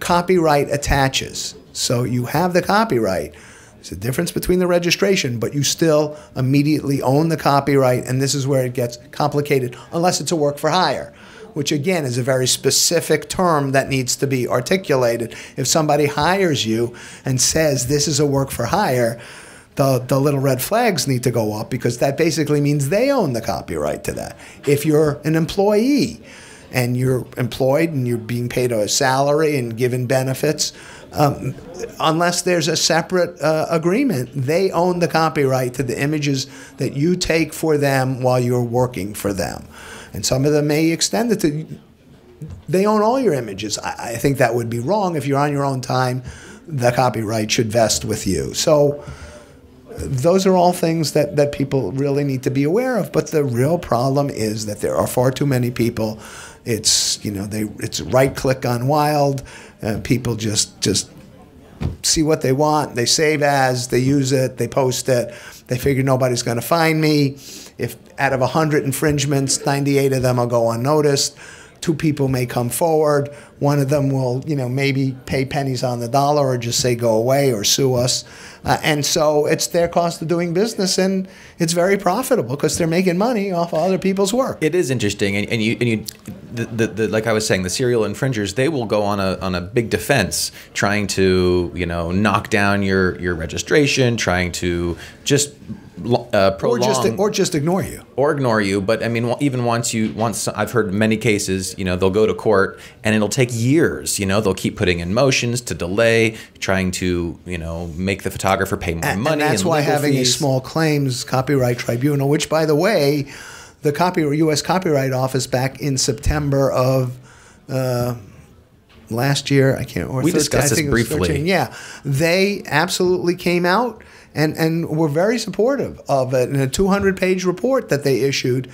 copyright attaches. So you have the copyright. There's a difference between the registration, but you still immediately own the copyright, and this is where it gets complicated, unless it's a work for hire, which again is a very specific term that needs to be articulated. If somebody hires you and says this is a work for hire, the, the little red flags need to go up because that basically means they own the copyright to that. If you're an employee and you're employed and you're being paid a salary and given benefits, um, unless there's a separate uh, agreement, they own the copyright to the images that you take for them while you're working for them. And some of them may extend it to they own all your images. I, I think that would be wrong. If you're on your own time, the copyright should vest with you. So those are all things that, that people really need to be aware of. But the real problem is that there are far too many people. It's you know they it's right click on wild. Uh, people just just see what they want. They save as, they use it, they post it. They figure nobody's going to find me. If out of 100 infringements, 98 of them will go unnoticed. Two people may come forward. One of them will, you know, maybe pay pennies on the dollar or just say go away or sue us. Uh, and so it's their cost of doing business, and it's very profitable because they're making money off of other people's work. It is interesting, and, and you and you, the, the, the, like I was saying, the serial infringers they will go on a on a big defense, trying to you know knock down your your registration, trying to just uh, or just or just ignore you. or ignore you. But I mean, even once you once I've heard many cases, you know, they'll go to court and it'll take years. You know, they'll keep putting in motions to delay, trying to you know make the photographer pay more And- money. And that's why legal having a small claims copyright tribunal, which by the way, the copy U.S. Copyright Office back in September of uh, last year, I can't. Or We 13, discussed I this briefly. 13, yeah, they absolutely came out and and were very supportive of it in a 200 page report that they issued.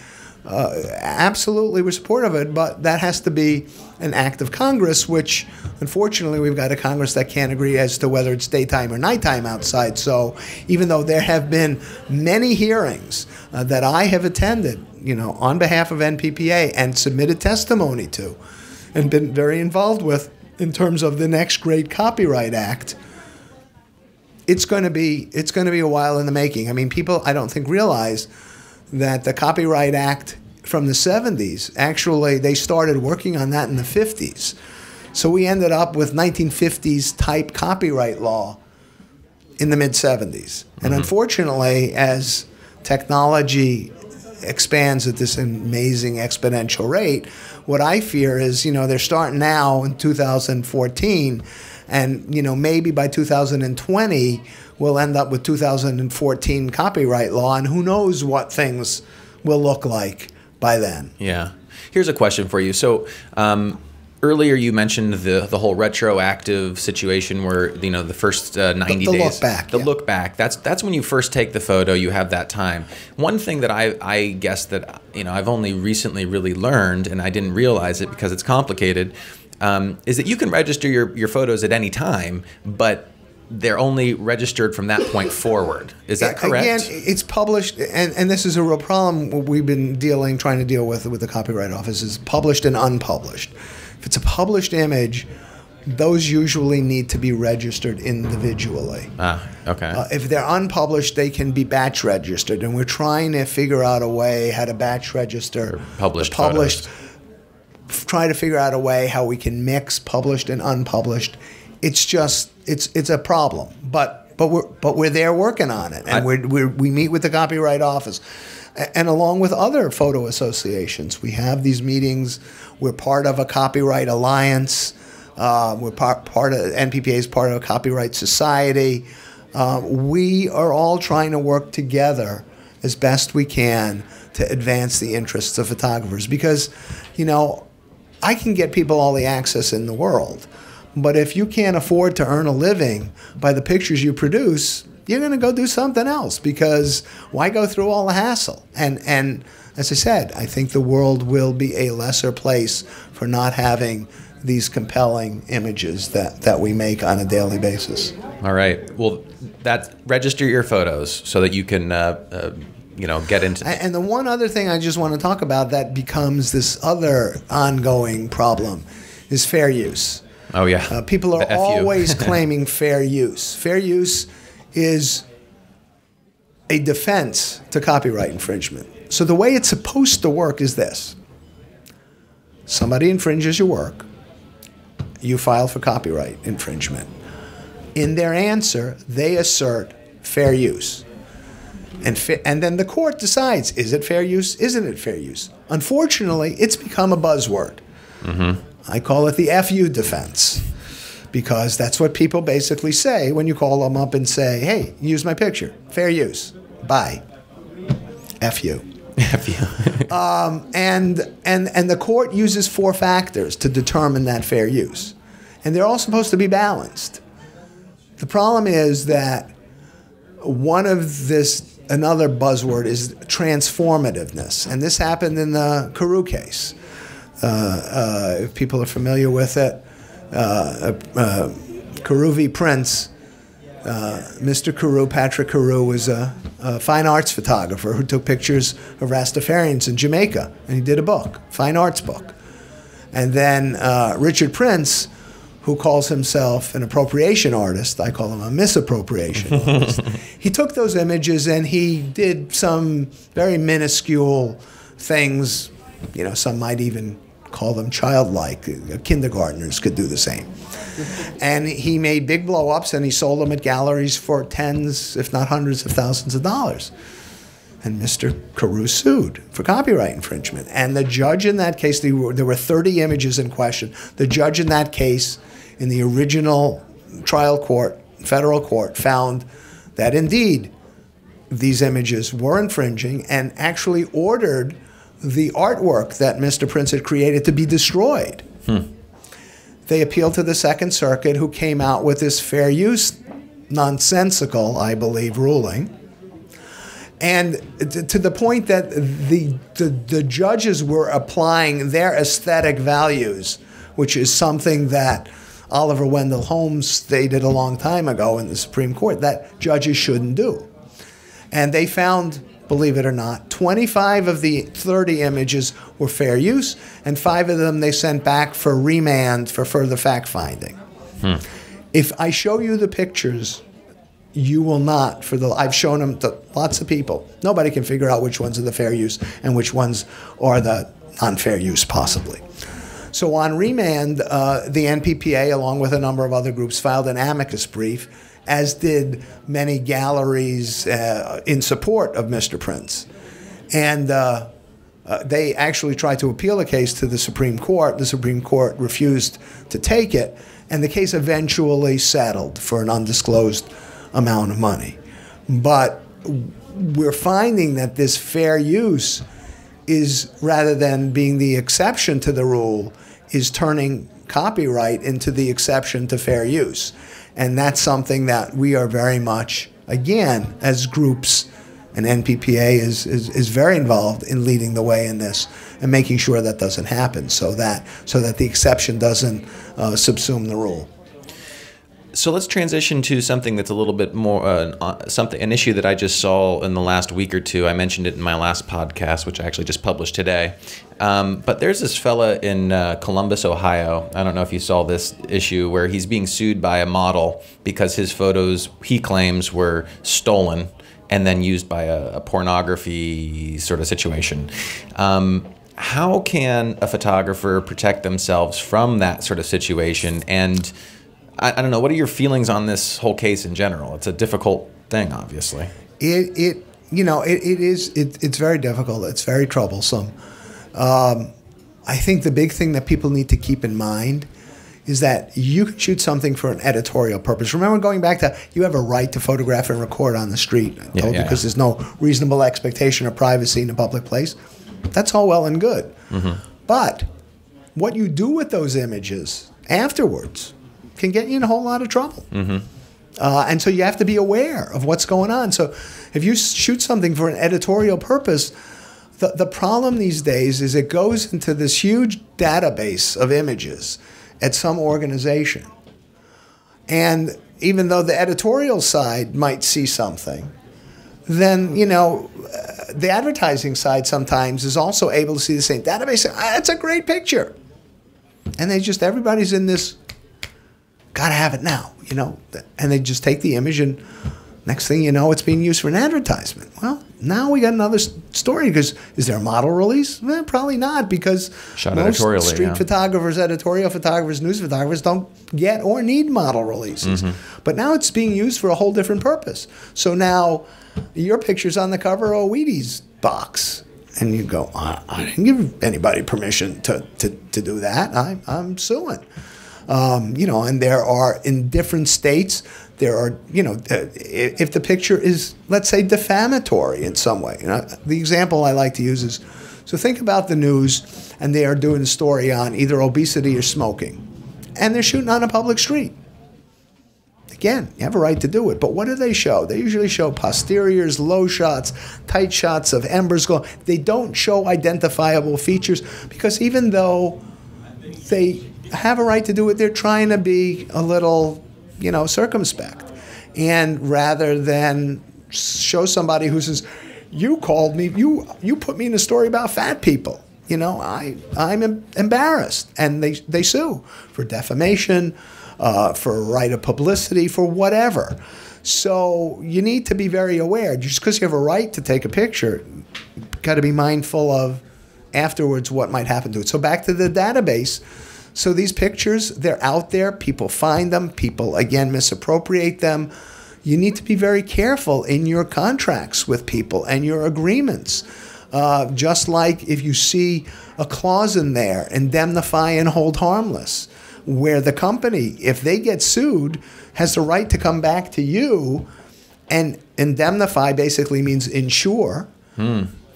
Uh, absolutely were supportive of it, but that has to be an act of Congress, which unfortunately we've got a Congress that can't agree as to whether it's daytime or nighttime outside. So even though there have been many hearings uh, that I have attended, you know, on behalf of NPPA and submitted testimony to, and been very involved with in terms of the next great Copyright Act, it's going to be it's going to be a while in the making. I mean, people I don't think realize that the Copyright Act from the 70s actually they started working on that in the 50s. So we ended up with 1950s type copyright law in the mid 70s. And mm-hmm. unfortunately, as technology expands at this amazing exponential rate, what I fear is, you know, they're starting now in 2014, and, you know, maybe by 2020, we'll end up with 2014 copyright law, and who knows what things will look like by then. Yeah. Here's a question for you. So, um, earlier you mentioned the the whole retroactive situation where you know the first uh, 90 the look days back, the yeah. look back that's that's when you first take the photo you have that time one thing that i i guess that you know i've only recently really learned and i didn't realize it because it's complicated um, is that you can register your your photos at any time but they're only registered from that point forward is that correct Again, it's published, and, and this is a real problem we've been dealing, trying to deal with with the Copyright Office is published and unpublished. If it's a published image, those usually need to be registered individually. ah okay Uh, if they're unpublished, they can be batch registered, and we're trying to figure out a way how to batch register published published. Try to figure out a way how we can mix published and unpublished. It's just it's it's a problem, but but we're but we're there working on it, and we're, we're, we meet with the copyright office, and along with other photo associations, we have these meetings. We're part of a copyright alliance. Uh, we're part part of NPPA is part of a copyright society. Uh, we are all trying to work together as best we can to advance the interests of photographers because, you know, I can get people all the access in the world. But if you can't afford to earn a living by the pictures you produce, you're going to go do something else because why go through all the hassle? And and as I said, I think the world will be a lesser place for not having these compelling images that, that we make on a daily basis. All right. Well, that register your photos so that you can, uh, uh, you know, get into. And the one other thing I just want to talk about that becomes this other ongoing problem is fair use. Oh yeah. Uh, people are always claiming fair use. Fair use is a defense to copyright infringement. So the way it's supposed to work is this somebody infringes your work, you file for copyright infringement. In their answer, they assert fair use. And, and then the court decides is it fair use? Isn't it fair use? Unfortunately, it's become a buzzword. I call it the FU defense because that's what people basically say when you call them up and say, hey, use my picture. Fair use. Bye. FU. FU. Um, and, and, and the court uses four factors to determine that fair use. And they're all supposed to be balanced. The problem is that one of this, another buzzword is transformativeness. And this happened in the Cariou case. Uh, uh, if people are familiar with it, uh, uh, Cariou. Prince, uh, Mr. Cariou, Patrick Cariou, was a, a fine arts photographer who took pictures of Rastafarians in Jamaica, and he did a book, fine arts book. And then uh, Richard Prince, who calls himself an appropriation artist, I call him a misappropriation artist. he took those images and he did some very minuscule things. You know, some might even call them childlike. Uh, Kindergartners could do the same. And he made big blow ups and he sold them at galleries for tens, if not hundreds of thousands of dollars. And Mr. Cariou sued for copyright infringement. And the judge in that case, there were, there were 30 images in question. The judge in that case, in the original trial court, federal court, found that indeed these images were infringing and actually ordered the artwork that Mr. Prince had created to be destroyed. Hmm. They appealed to the Second Circuit, who came out with this fair use, nonsensical, I believe, ruling. And to the point that the, the, the judges were applying their aesthetic values, which is something that Oliver Wendell Holmes stated a long time ago in the Supreme Court that judges shouldn't do. And they found, believe it or not, 25 of the 30 images were fair use, and five of them they sent back for remand for further fact finding. If I show you the pictures, you will not for the I've shown them to lots of people. Nobody can figure out which ones are the fair use and which ones are the non-fair use possibly. So on remand, uh, the NPPA, along with a number of other groups, filed an amicus brief, as did many galleries uh, in support of Mr. Prince. And uh, uh, they actually tried to appeal the case to the Supreme Court. The Supreme Court refused to take it, and the case eventually settled for an undisclosed amount of money. But we're finding that this fair use is rather than being the exception to the rule is turning copyright into the exception to fair use and that's something that we are very much again as groups and nppa is, is, is very involved in leading the way in this and making sure that doesn't happen so that so that the exception doesn't uh, subsume the rule So let's transition to something that's a little bit more uh, uh, something an issue that I just saw in the last week or two. I mentioned it in my last podcast, which I actually just published today. Um, but there's this fella in uh, Columbus, Ohio. I don't know if you saw this issue where he's being sued by a model because his photos he claims were stolen and then used by a, a pornography sort of situation. Um, how can a photographer protect themselves from that sort of situation and I, I don't know. What are your feelings on this whole case in general? It's a difficult thing, obviously. It it you know it, it is it, it's very difficult. It's very troublesome. Um, I think the big thing that people need to keep in mind is that you can shoot something for an editorial purpose. Remember going back to you have a right to photograph and record on the street Yeah, yeah, because yeah. there's no reasonable expectation of privacy in a public place. That's all well and good. Mm-hmm. But what you do with those images afterwards can get you in a whole lot of trouble. Mm-hmm. Uh, and so you have to be aware of what's going on. So if you shoot something for an editorial purpose, the, the problem these days is it goes into this huge database of images at some organization. And even though the editorial side might see something, then, you know, uh, the advertising side sometimes is also able to see the same database. That's a great picture. And they just, everybody's in this, gotta have it now, you know, and they just take the image and next thing you know, it's being used for an advertisement. Well, now we got another story because is there a model release? Eh, probably not because Shot most street yeah. photographers, editorial photographers, news photographers don't get or need model releases. Mm-hmm. But now it's being used for a whole different purpose. So now your picture's on the cover of a Wheaties box. And you go, I, I didn't give anybody permission to, to, to do that. I, I'm suing. Um, you know, and there are in different states, there are, you know, if the picture is, let's say, defamatory in some way. You know, the example I like to use is, so think about the news, and they are doing a story on either obesity or smoking, and they're shooting on a public street. Again, you have a right to do it, but what do they show? They usually show posteriors, low shots, tight shots of embers going. They don't show identifiable features because even though they have a right to do it. They're trying to be a little, you know, circumspect. And rather than show somebody who says, "You called me, you you put me in a story about fat people," you know, I I'm em- embarrassed, and they they sue for defamation, uh, for right of publicity, for whatever. So you need to be very aware. Just because you have a right to take a picture, got to be mindful of afterwards what might happen to it. So back to the database. So these pictures, they're out there. People find them. People again misappropriate them. You need to be very careful in your contracts with people and your agreements. Uh, just like if you see a clause in there, indemnify and hold harmless, where the company, if they get sued, has the right to come back to you and indemnify basically means insure.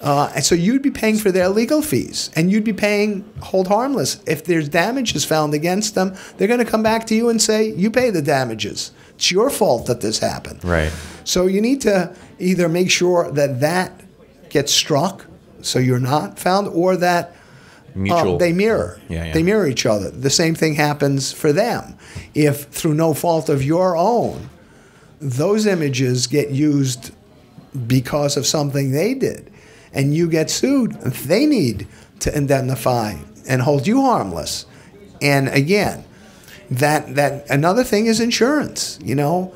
Uh, and so you'd be paying for their legal fees, and you'd be paying hold harmless. If there's damages found against them, they're going to come back to you and say, "You pay the damages. It's your fault that this happened." Right. So you need to either make sure that that gets struck, so you're not found, or that Mutual. uh, they mirror. Yeah, yeah. They mirror each other. The same thing happens for them. If through no fault of your own, those images get used because of something they did, and you get sued, they need to indemnify and hold you harmless. And again, that that another thing is insurance. You know,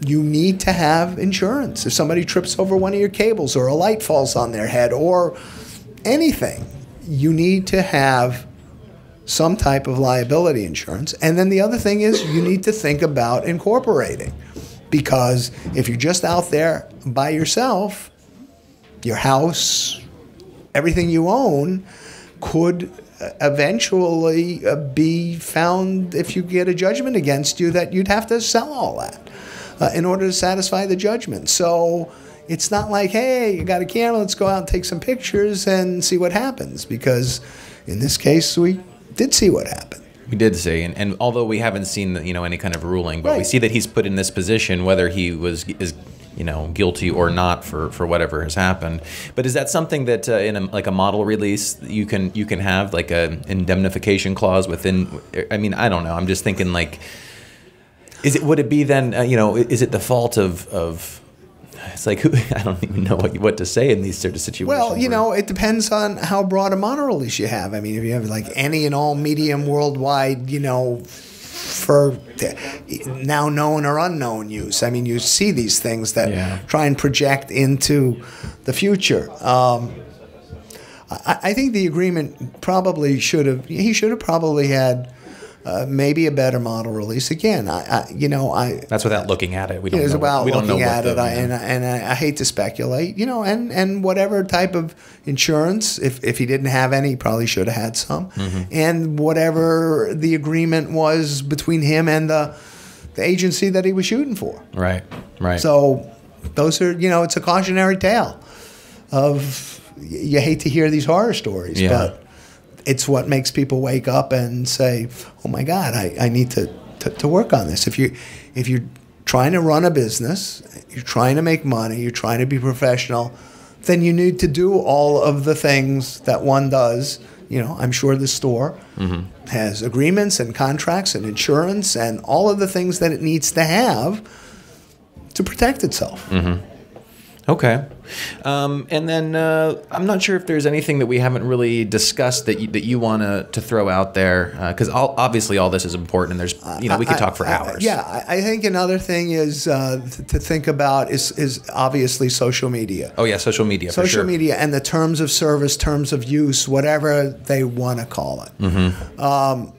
you need to have insurance. If somebody trips over one of your cables or a light falls on their head or anything, you need to have some type of liability insurance. And then the other thing is you need to think about incorporating because if you're just out there by yourself, your house, everything you own could uh, eventually uh, be found if you get a judgment against you that you'd have to sell all that uh, in order to satisfy the judgment. So it's not like, hey, you got a camera, let's go out and take some pictures and see what happens. Because in this case, we did see what happened. We did see, and, and although we haven't seen you know any kind of ruling, but we see that he's put in this position, whether he was is you know guilty or not for, for whatever has happened. But is that something that uh, in a, like a model release you can you can have like a indemnification clause within? I mean, I don't know. I'm just thinking like, is it would it be then uh, you know is it the fault of of it's like I don't even know what, what to say in these sort of situations. Well, you know, it depends on how broad a release you have. I mean, if you have like any and all medium worldwide, you know, for now known or unknown use. I mean, you see these things that Yeah. try and project into the future. Um, I, I think the agreement probably should have. He should have probably had uh, maybe a better model release. Again, I, I you know I That's without looking at it. We don't it's know. about we don't looking know at it, the, I, and I, and I, hate to speculate, you know, and and whatever type of insurance, if if he didn't have any, probably should have had some, Mm-hmm. and whatever the agreement was between him and the the agency that he was shooting for. right, right. So those are, you know, it's a cautionary tale of you hate to hear these horror stories, Yeah. but it's what makes people wake up and say, "Oh my God, I, I need to, to to work on this." If you if you're trying to run a business, you're trying to make money, you're trying to be professional, then you need to do all of the things that one does. You know, I'm sure the store mm-hmm. has agreements and contracts and insurance and all of the things that it needs to have to protect itself. Mm-hmm. Okay. Um, and then uh, I'm not sure if there's anything that we haven't really discussed that you, that you want to to throw out there because obviously all this is important and there's you know we could talk for I- I- hours. yeah, I think another thing is uh, th- to think about is is obviously social media. Oh yeah, social media. for social sure. media and the terms of service, terms of use, whatever they want to call it. Mm-hmm. Um,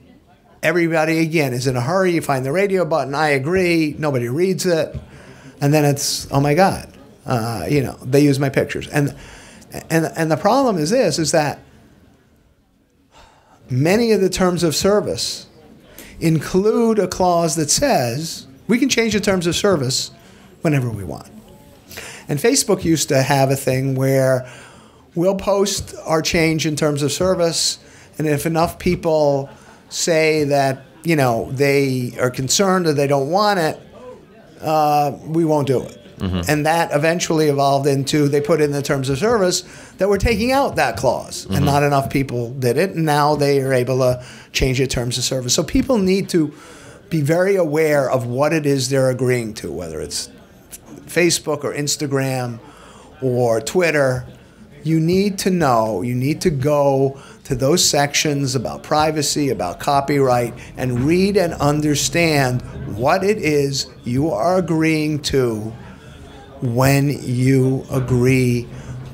everybody again is in a hurry. You find the radio button. I agree. Nobody reads it, and then it's oh my god, uh, you know they use my pictures and and and the problem is this is that many of the terms of service include a clause that says we can change the terms of service whenever we want. And Facebook used to have a thing where we'll post our change in terms of service, and if enough people say that you know they are concerned or they don't want it, uh, we won't do it. Mm-hmm. And that eventually evolved into they put in the terms of service that we're taking out that clause, and mm-hmm. not enough people did it. And now they are able to change the terms of service. So people need to be very aware of what it is they're agreeing to, whether it's Facebook or Instagram or Twitter, you need to know, you need to go to those sections about privacy, about copyright, and read and understand what it is you are agreeing to when you agree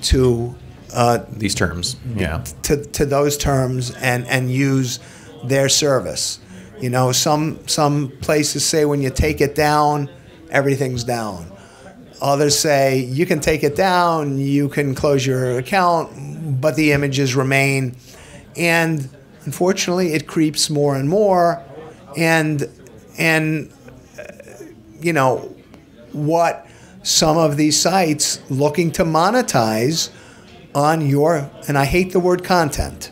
to uh, These terms. Yeah. to, to those terms and, and use their service. You know, some some places say when you take it down, everything's down. Others say you can take it down, you can close your account, but the images remain. And unfortunately, it creeps more and more. And and uh, you know what some of these sites looking to monetize on your and I hate the word content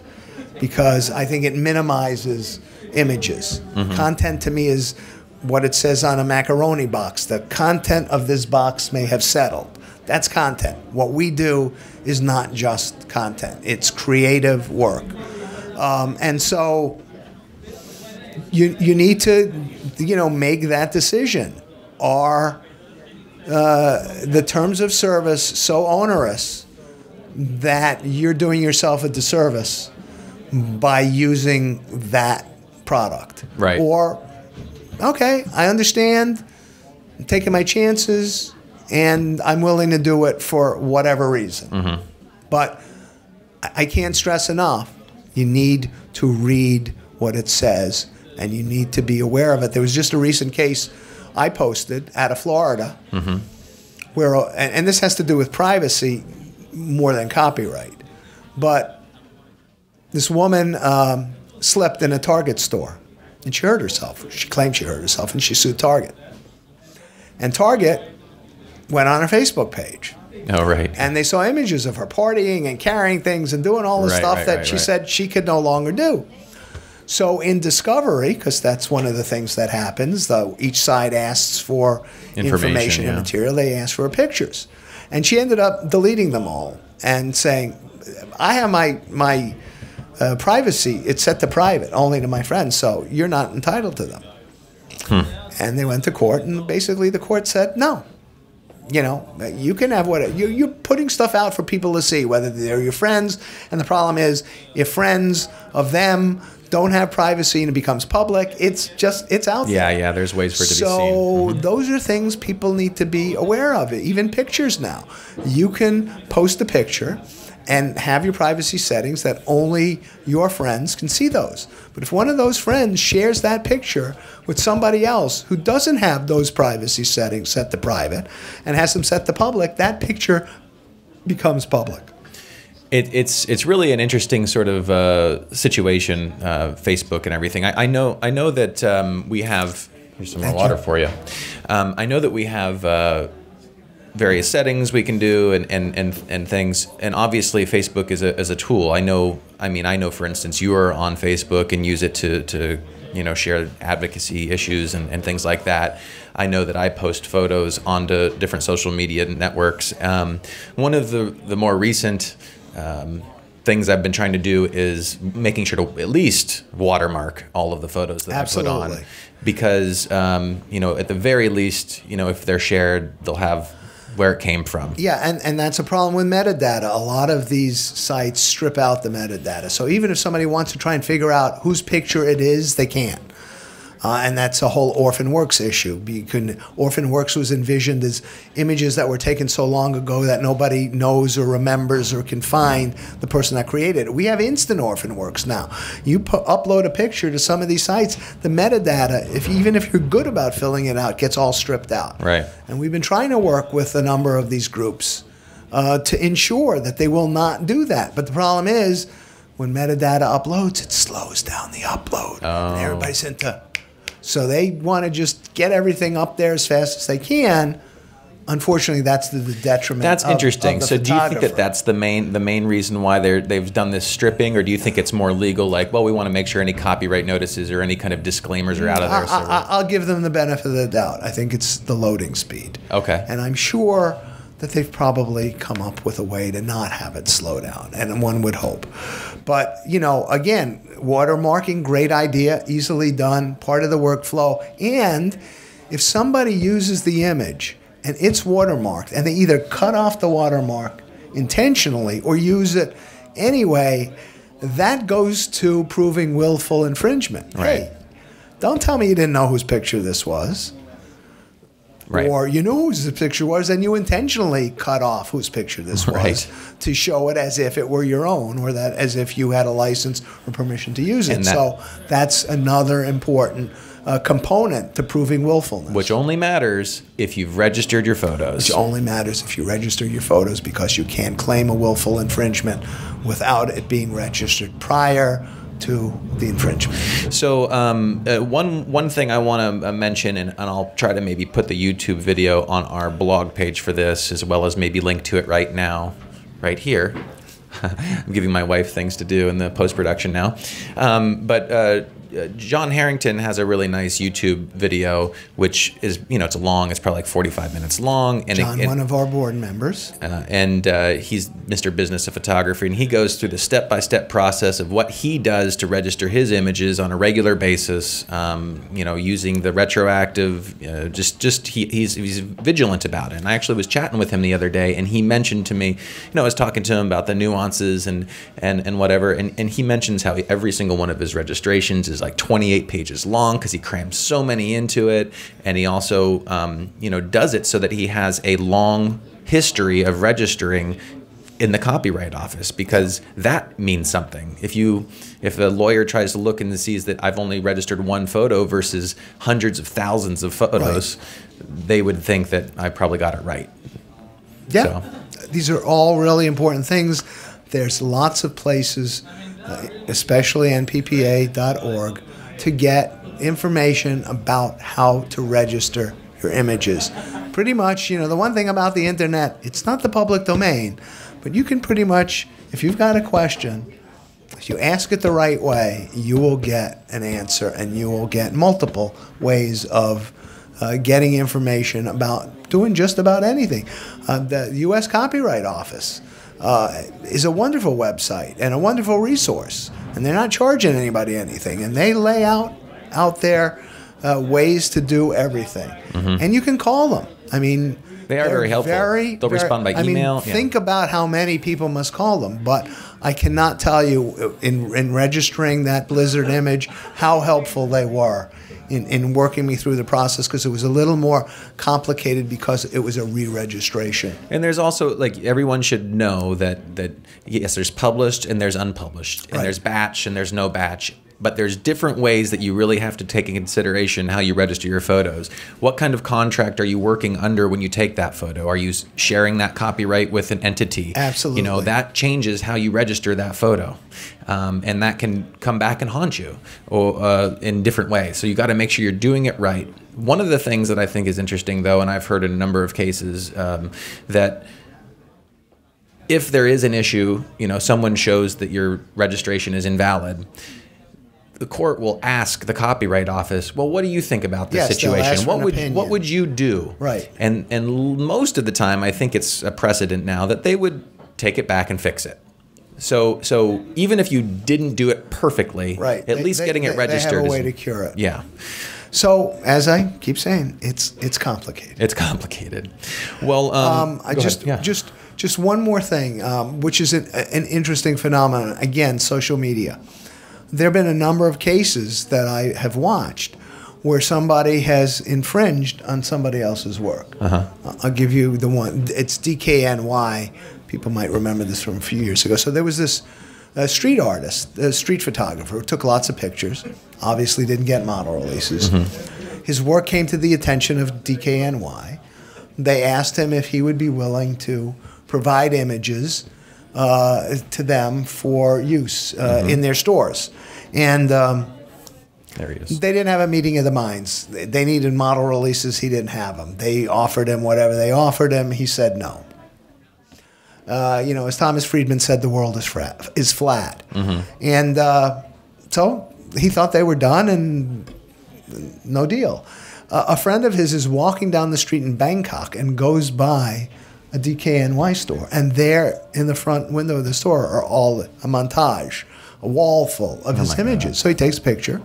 because I think it minimizes images. Content to me is what it says on a macaroni box. The content of this box may have settled. That's content. What we do is not just content. It's creative work. Um, and so you you need to you know make that decision. Are uh, the terms of service so onerous that you're doing yourself a disservice by using that product. Right. Or, okay, I understand, I'm taking my chances, and I'm willing to do it for whatever reason. But I I can't stress enough you need to read what it says and you need to be aware of it. There was just a recent case I posted out of Florida where, and, and this has to do with privacy more than copyright, but this woman um, slept in a Target store and she hurt herself. She claimed she hurt herself and she sued Target. And Target went on her Facebook page Oh right. and they saw images of her partying and carrying things and doing all the Right, stuff right, that right, she said she could no longer do. So in discovery, because that's one of the things that happens, though each side asks for Information, information, and yeah. material, they ask for pictures, and she ended up deleting them all and saying, "I have my my uh, privacy. It's set to private, only to my friends, so you're not entitled to them." Hmm. And they went to court, and basically the court said, "No, you know, you can have what you, you're putting stuff out for people to see, whether they're your friends. And the problem is, if friends of them don't have privacy and it becomes public, it's just it's out Yeah, there. yeah. yeah. There's ways for it to so be seen. Mm-hmm. those are things people need to be aware of. Even pictures now, you can post a picture, and have your privacy settings that only your friends can see those. But if one of those friends shares that picture with somebody else who doesn't have those privacy settings set to private and has them set to public, that picture becomes public. It, it's it's really an interesting sort of uh, situation, uh, Facebook and everything. I, I, know I know that um, we have. Here's some more water you. for you. Um, I know that we have. Uh, various settings we can do and, and, and, and things. And obviously, Facebook is a, is a tool. I know, I mean, I know, for instance, you are on Facebook and use it to, to you know, share advocacy issues and, and things like that. I know that I post photos onto different social media networks. Um, one of the, the more recent um, things I've been trying to do is making sure to at least watermark all of the photos that Absolutely. I put on, because um, you know at the very least, you know if they're shared, they'll have where it came from. Yeah, and, and that's a problem with metadata. A lot of these sites strip out the metadata. So even if somebody wants to try and figure out whose picture it is, they can't. Uh, and that's a whole Orphan Works issue. Can, Orphan Works was envisioned as images that were taken so long ago that nobody knows or remembers or can find the person that created it. We have instant Orphan Works now. You put, upload a picture to some of these sites, the metadata, if even if you're good about filling it out, gets all stripped out. Right. And we've been trying to work with a number of these groups uh, to ensure that they will not do that. But the problem is, when metadata uploads, it slows down the upload. Oh. And everybody's into so they want to just get everything up there as fast as they can. Unfortunately, that's the, the detriment. That's of, interesting. Of so, do you think that that's the main the main reason why they they've done this stripping, or do you think it's more legal? Like, well, we want to make sure any copyright notices or any kind of disclaimers are out of there. I, will give them the benefit of the doubt. I think it's the loading speed. Okay. And I'm sure that they've probably come up with a way to not have it slow down, and one would hope. But you know, again, watermarking, great idea, easily done, part of the workflow. And if somebody uses the image and it's watermarked, and they either cut off the watermark intentionally or use it anyway, that goes to proving willful infringement. Right. Hey, don't tell me you didn't know whose picture this was. Right. Or you knew whose the picture was and you intentionally cut off whose picture this was right. to show it as if it were your own or that as if you had a license or permission to use it. That, so that's another important uh, component to proving willfulness. Which only matters if you've registered your photos. Which only matters if you register your photos because you can't claim a willful infringement without it being registered prior to the infringement. So um, uh, one one thing I want to uh, mention, and, and, I'll try to maybe put the YouTube video on our blog page for this, as well as maybe link to it right now, right here. I'm giving my wife things to do in the post production now, um, but. Uh, uh, John Harrington has a really nice YouTube video, which is you know it's a long. It's probably like 45 minutes long. And John, it, it, one of our board members, uh, and uh, he's Mr. Business of Photography, and he goes through the step-by-step process of what he does to register his images on a regular basis. Um, you know, using the retroactive, uh, just just he, he's he's vigilant about it. And I actually was chatting with him the other day, and he mentioned to me, you know, I was talking to him about the nuances and and and whatever, and and he mentions how every single one of his registrations is like 28 pages long because he crams so many into it, and he also, um, you know, does it so that he has a long history of registering in the copyright office because that means something. If you if a lawyer tries to look and sees that I've only registered one photo versus hundreds of thousands of photos, right. they would think that I probably got it right. Yeah. So. These are all really important things. There's lots of places especially nppa.org, to get information about how to register your images. Pretty much, you know, the one thing about the internet, it's not the public domain, but you can pretty much, if you've got a question, if you ask it the right way, you will get an answer and you will get multiple ways of uh, getting information about doing just about anything. Uh, the U.S. Copyright Office uh, is a wonderful website and a wonderful resource. And they're not charging anybody anything. And they lay out out there uh, ways to do everything. Mm-hmm. And you can call them. I mean, they are very helpful. Very, They'll very, respond by email. I mean, yeah. think about how many people must call them. But I cannot tell you in, in registering that Blizzard image how helpful they were in, in working me through the process because it was a little more complicated because it was a re-registration. And there's also like everyone should know that that yes, there's published and there's unpublished, and Right. there's batch and there's no batch. But there's different ways that you really have to take in consideration how you register your photos. What kind of contract are you working under when you take that photo? Are you sharing that copyright with an entity? Absolutely. You know that changes how you register that photo, um, and that can come back and haunt you or uh, in different ways. So you got to make sure you're doing it right. One of the things that I think is interesting, though, and I've heard in a number of cases um, that if there is an issue, you know, someone shows that your registration is invalid. The court will ask the copyright office, "Well, what do you think about this Yes, situation? What would opinion. what would you do?" Right. And and most of the time, I think it's a precedent now that they would take it back and fix it. So so even if you didn't do it perfectly, Right. at They- least they- getting they- it registered. They have a is- way to cure it. yeah, So, as I keep saying, it's it's complicated. it's complicated. Well, um, Um, I just. Yeah. just just one more thing, um, which is an, an interesting phenomenon. Again, social media. There have been a number of cases that I have watched where somebody has infringed on somebody else's work. Uh-huh. I'll give you the one. It's DKNY. People might remember this from a few years ago. So there was this uh, street artist, a street photographer, who took lots of pictures. Obviously, didn't get model releases. His work came to the attention of DKNY they asked him if he would be willing to provide images uh, to them for use uh, in their stores. And um, there he is. they didn't have a meeting of the minds. They- needed model releases. He didn't have them. They offered him whatever they offered him. He said no. Uh, you know, as Thomas Friedman said, the world is flat. Is flat. And uh, so he thought they were done, and no deal. Uh, a friend of his is walking down the street in Bangkok and goes by a DKNY store, and there in the front window of the store are all a montage, a wall full of oh his images. So he takes a picture,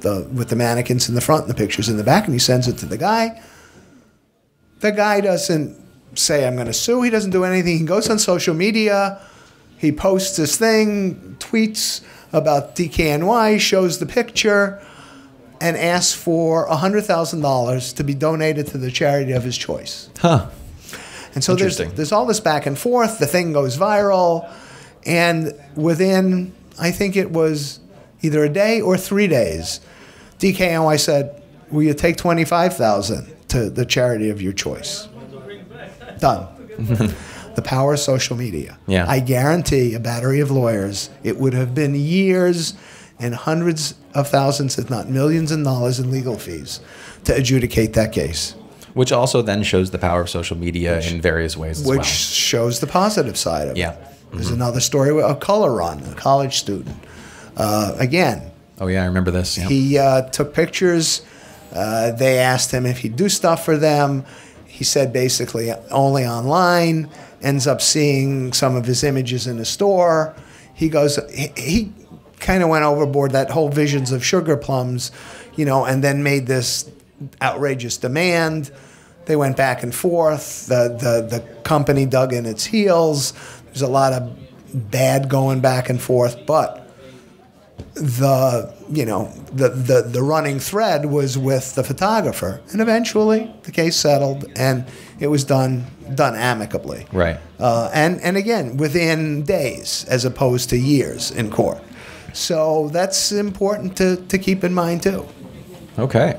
the with the mannequins in the front and the pictures in the back, and he sends it to the guy. The guy doesn't say I'm going to sue. He doesn't do anything. He goes on social media. He posts this thing, tweets about DKNY, shows the picture, and asks for $100,000 to be donated to the charity of his choice. Huh. And so there's, there's all this back and forth. The thing goes viral. And within, I think it was either a day or three days, DKNY said, Will you take 25000 to the charity of your choice? Done. the power of social media. Yeah. I guarantee a battery of lawyers, it would have been years and hundreds of thousands, if not millions of dollars in legal fees to adjudicate that case. Which also then shows the power of social media in various ways as which well. shows the positive side of Yeah. it. There's another story with a color run, a college student. Uh, again, Oh yeah, I remember this. Yeah. he uh, took pictures. Uh, they asked him if he'd do stuff for them. He said basically only online. Ends up seeing some of his images in the store. He goes. He, he kind of went overboard. That whole visions of sugar plums, you know, and then made this outrageous demand. They went back and forth. The the the company dug in its heels. There's a lot of bad going back and forth, but the you know the, the the running thread was with the photographer and eventually the case settled and it was done done amicably Right. uh, and and again within days as opposed to years in court so that's important to, to keep in mind too Okay.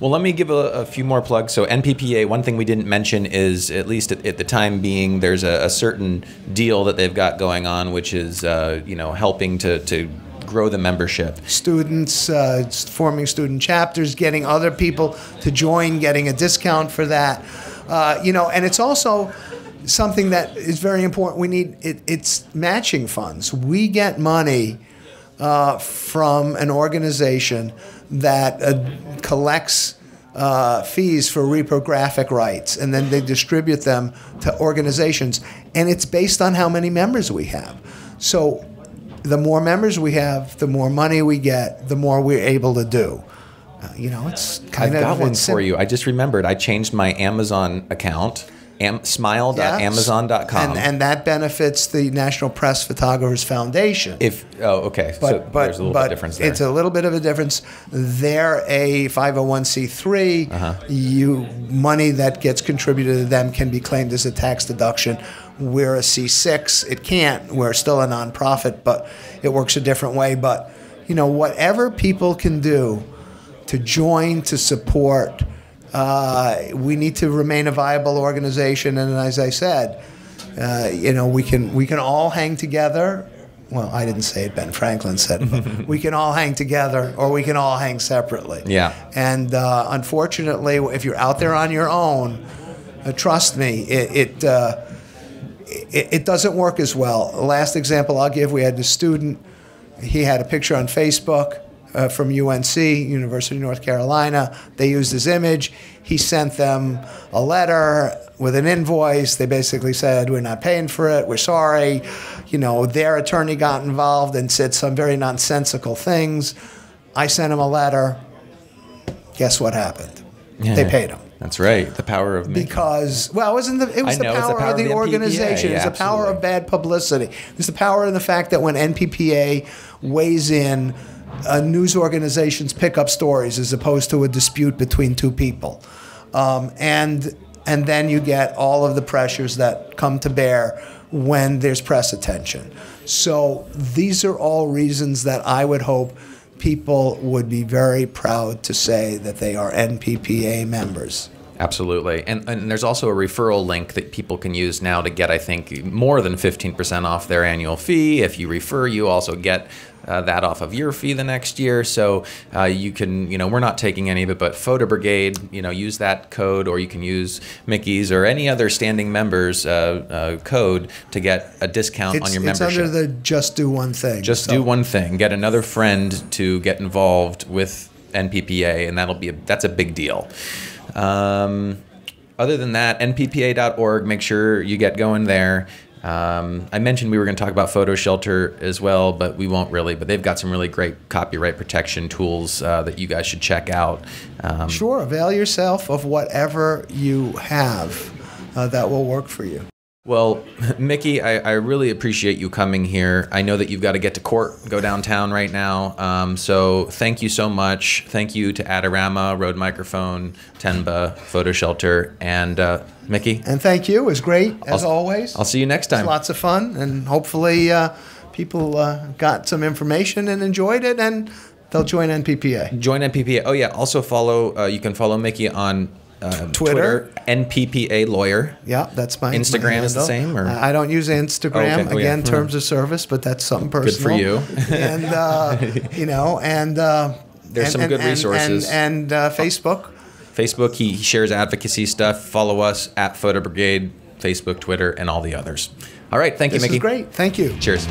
Well, let me give a, a few more plugs. So, NPPA, one thing we didn't mention is, at least at, at the time being, there's a, a certain deal that they've got going on, which is, uh, you know, helping to, to grow the membership. students uh, forming student chapters, getting other people to join, getting a discount for that. Uh, you know, and it's also something that is very important. We need it, it's matching funds. We get money uh, from an organization that uh, collects uh, fees for reprographic rights, and then they distribute them to organizations, and it's based on how many members we have. So the more members we have, the more money we get, the more we're able to do. Uh, you know, it's I've kind of I've got one for you. I just remembered I changed my Amazon account Am- smile.amazon.com. And, and that benefits the National Press Photographers Foundation. if oh okay, but, so but, there's a little but bit difference there. it's a little bit of a difference. They're a 501c3. Uh-huh. You money that gets contributed to them can be claimed as a tax deduction. We're a C6. It can't. We're still a nonprofit, but it works a different way. But you know, whatever people can do to join to support, uh, we need to remain a viable organization. And as I said, uh, you know, we can we can all hang together. Well, I didn't say it. Ben Franklin said it. But we can all hang together, or we can all hang separately. Yeah. And uh, unfortunately, if you're out there on your own, uh, trust me, it. it uh, it, it doesn't work as well. The last example I'll give, we had a student, he had a picture on Facebook uh, from UNC, University of North Carolina. They used his image. He sent them a letter with an invoice. They basically said, We're not paying for it. We're sorry. You know, their attorney got involved and said some very nonsensical things. I sent him a letter. Guess what happened? They paid him That's right. The power of making. because well, it wasn't the it was the power, the power of the, of the organization. yeah, it's the power of bad publicity. It's the power in the fact that when NPPA weighs in, uh, news organizations pick up stories as opposed to a dispute between two people, um, and and then you get all of the pressures that come to bear when there's press attention. So these are all reasons that I would hope people would be very proud to say that they are NPPA members. Absolutely. And, and there's also a referral link that people can use now to get, I think, more than 15% off their annual fee. If you refer, you also get uh, that off of your fee the next year. So uh, you can, you know, we're not taking any of it, but Photo Brigade, you know, use that code or you can use Mickey's or any other standing members uh, uh, code to get a discount It's, on your it's membership. under the just do one thing. Just So- do one thing. Get another friend to get involved with NPPA, and that'll be a, that's a big deal. Um, other than that, nppa.org. Make sure you get going there. Um, I mentioned we were going to talk about Photo Shelter as well, but we won't really. But they've got some really great copyright protection tools uh, that you guys should check out. Um, Sure, avail yourself of whatever you have uh, that will work for you. Well, Mickey, I, I really appreciate you coming here. I know that you've got to get to court, go downtown right now. Um, so thank you so much. Thank you to Adorama, Rode Microphone, Tenba, Photo Shelter, and uh, Mickey. And thank you. It was great, as I'll- always. I'll see you next time. Lots of fun, and hopefully uh, people uh, got some information and enjoyed it, and they'll join NPPA. Join NPPA. Oh yeah. Also follow. Uh, you can follow Mickey on uh, Twitter. NPPA Lawyer. Yeah, that's my Instagram my is the same, or- I don't use Instagram. Oh, okay. Oh, yeah. Again, terms of service, but that's something personal. Good for you. and uh, you know, and uh, There's and- some and- good resources. And, and uh, Facebook. Facebook. He, he shares advocacy stuff. Follow us at Photo Brigade, Facebook, Twitter, and all the others. All right. Thank you, This Mickey. is great. Thank you. Cheers.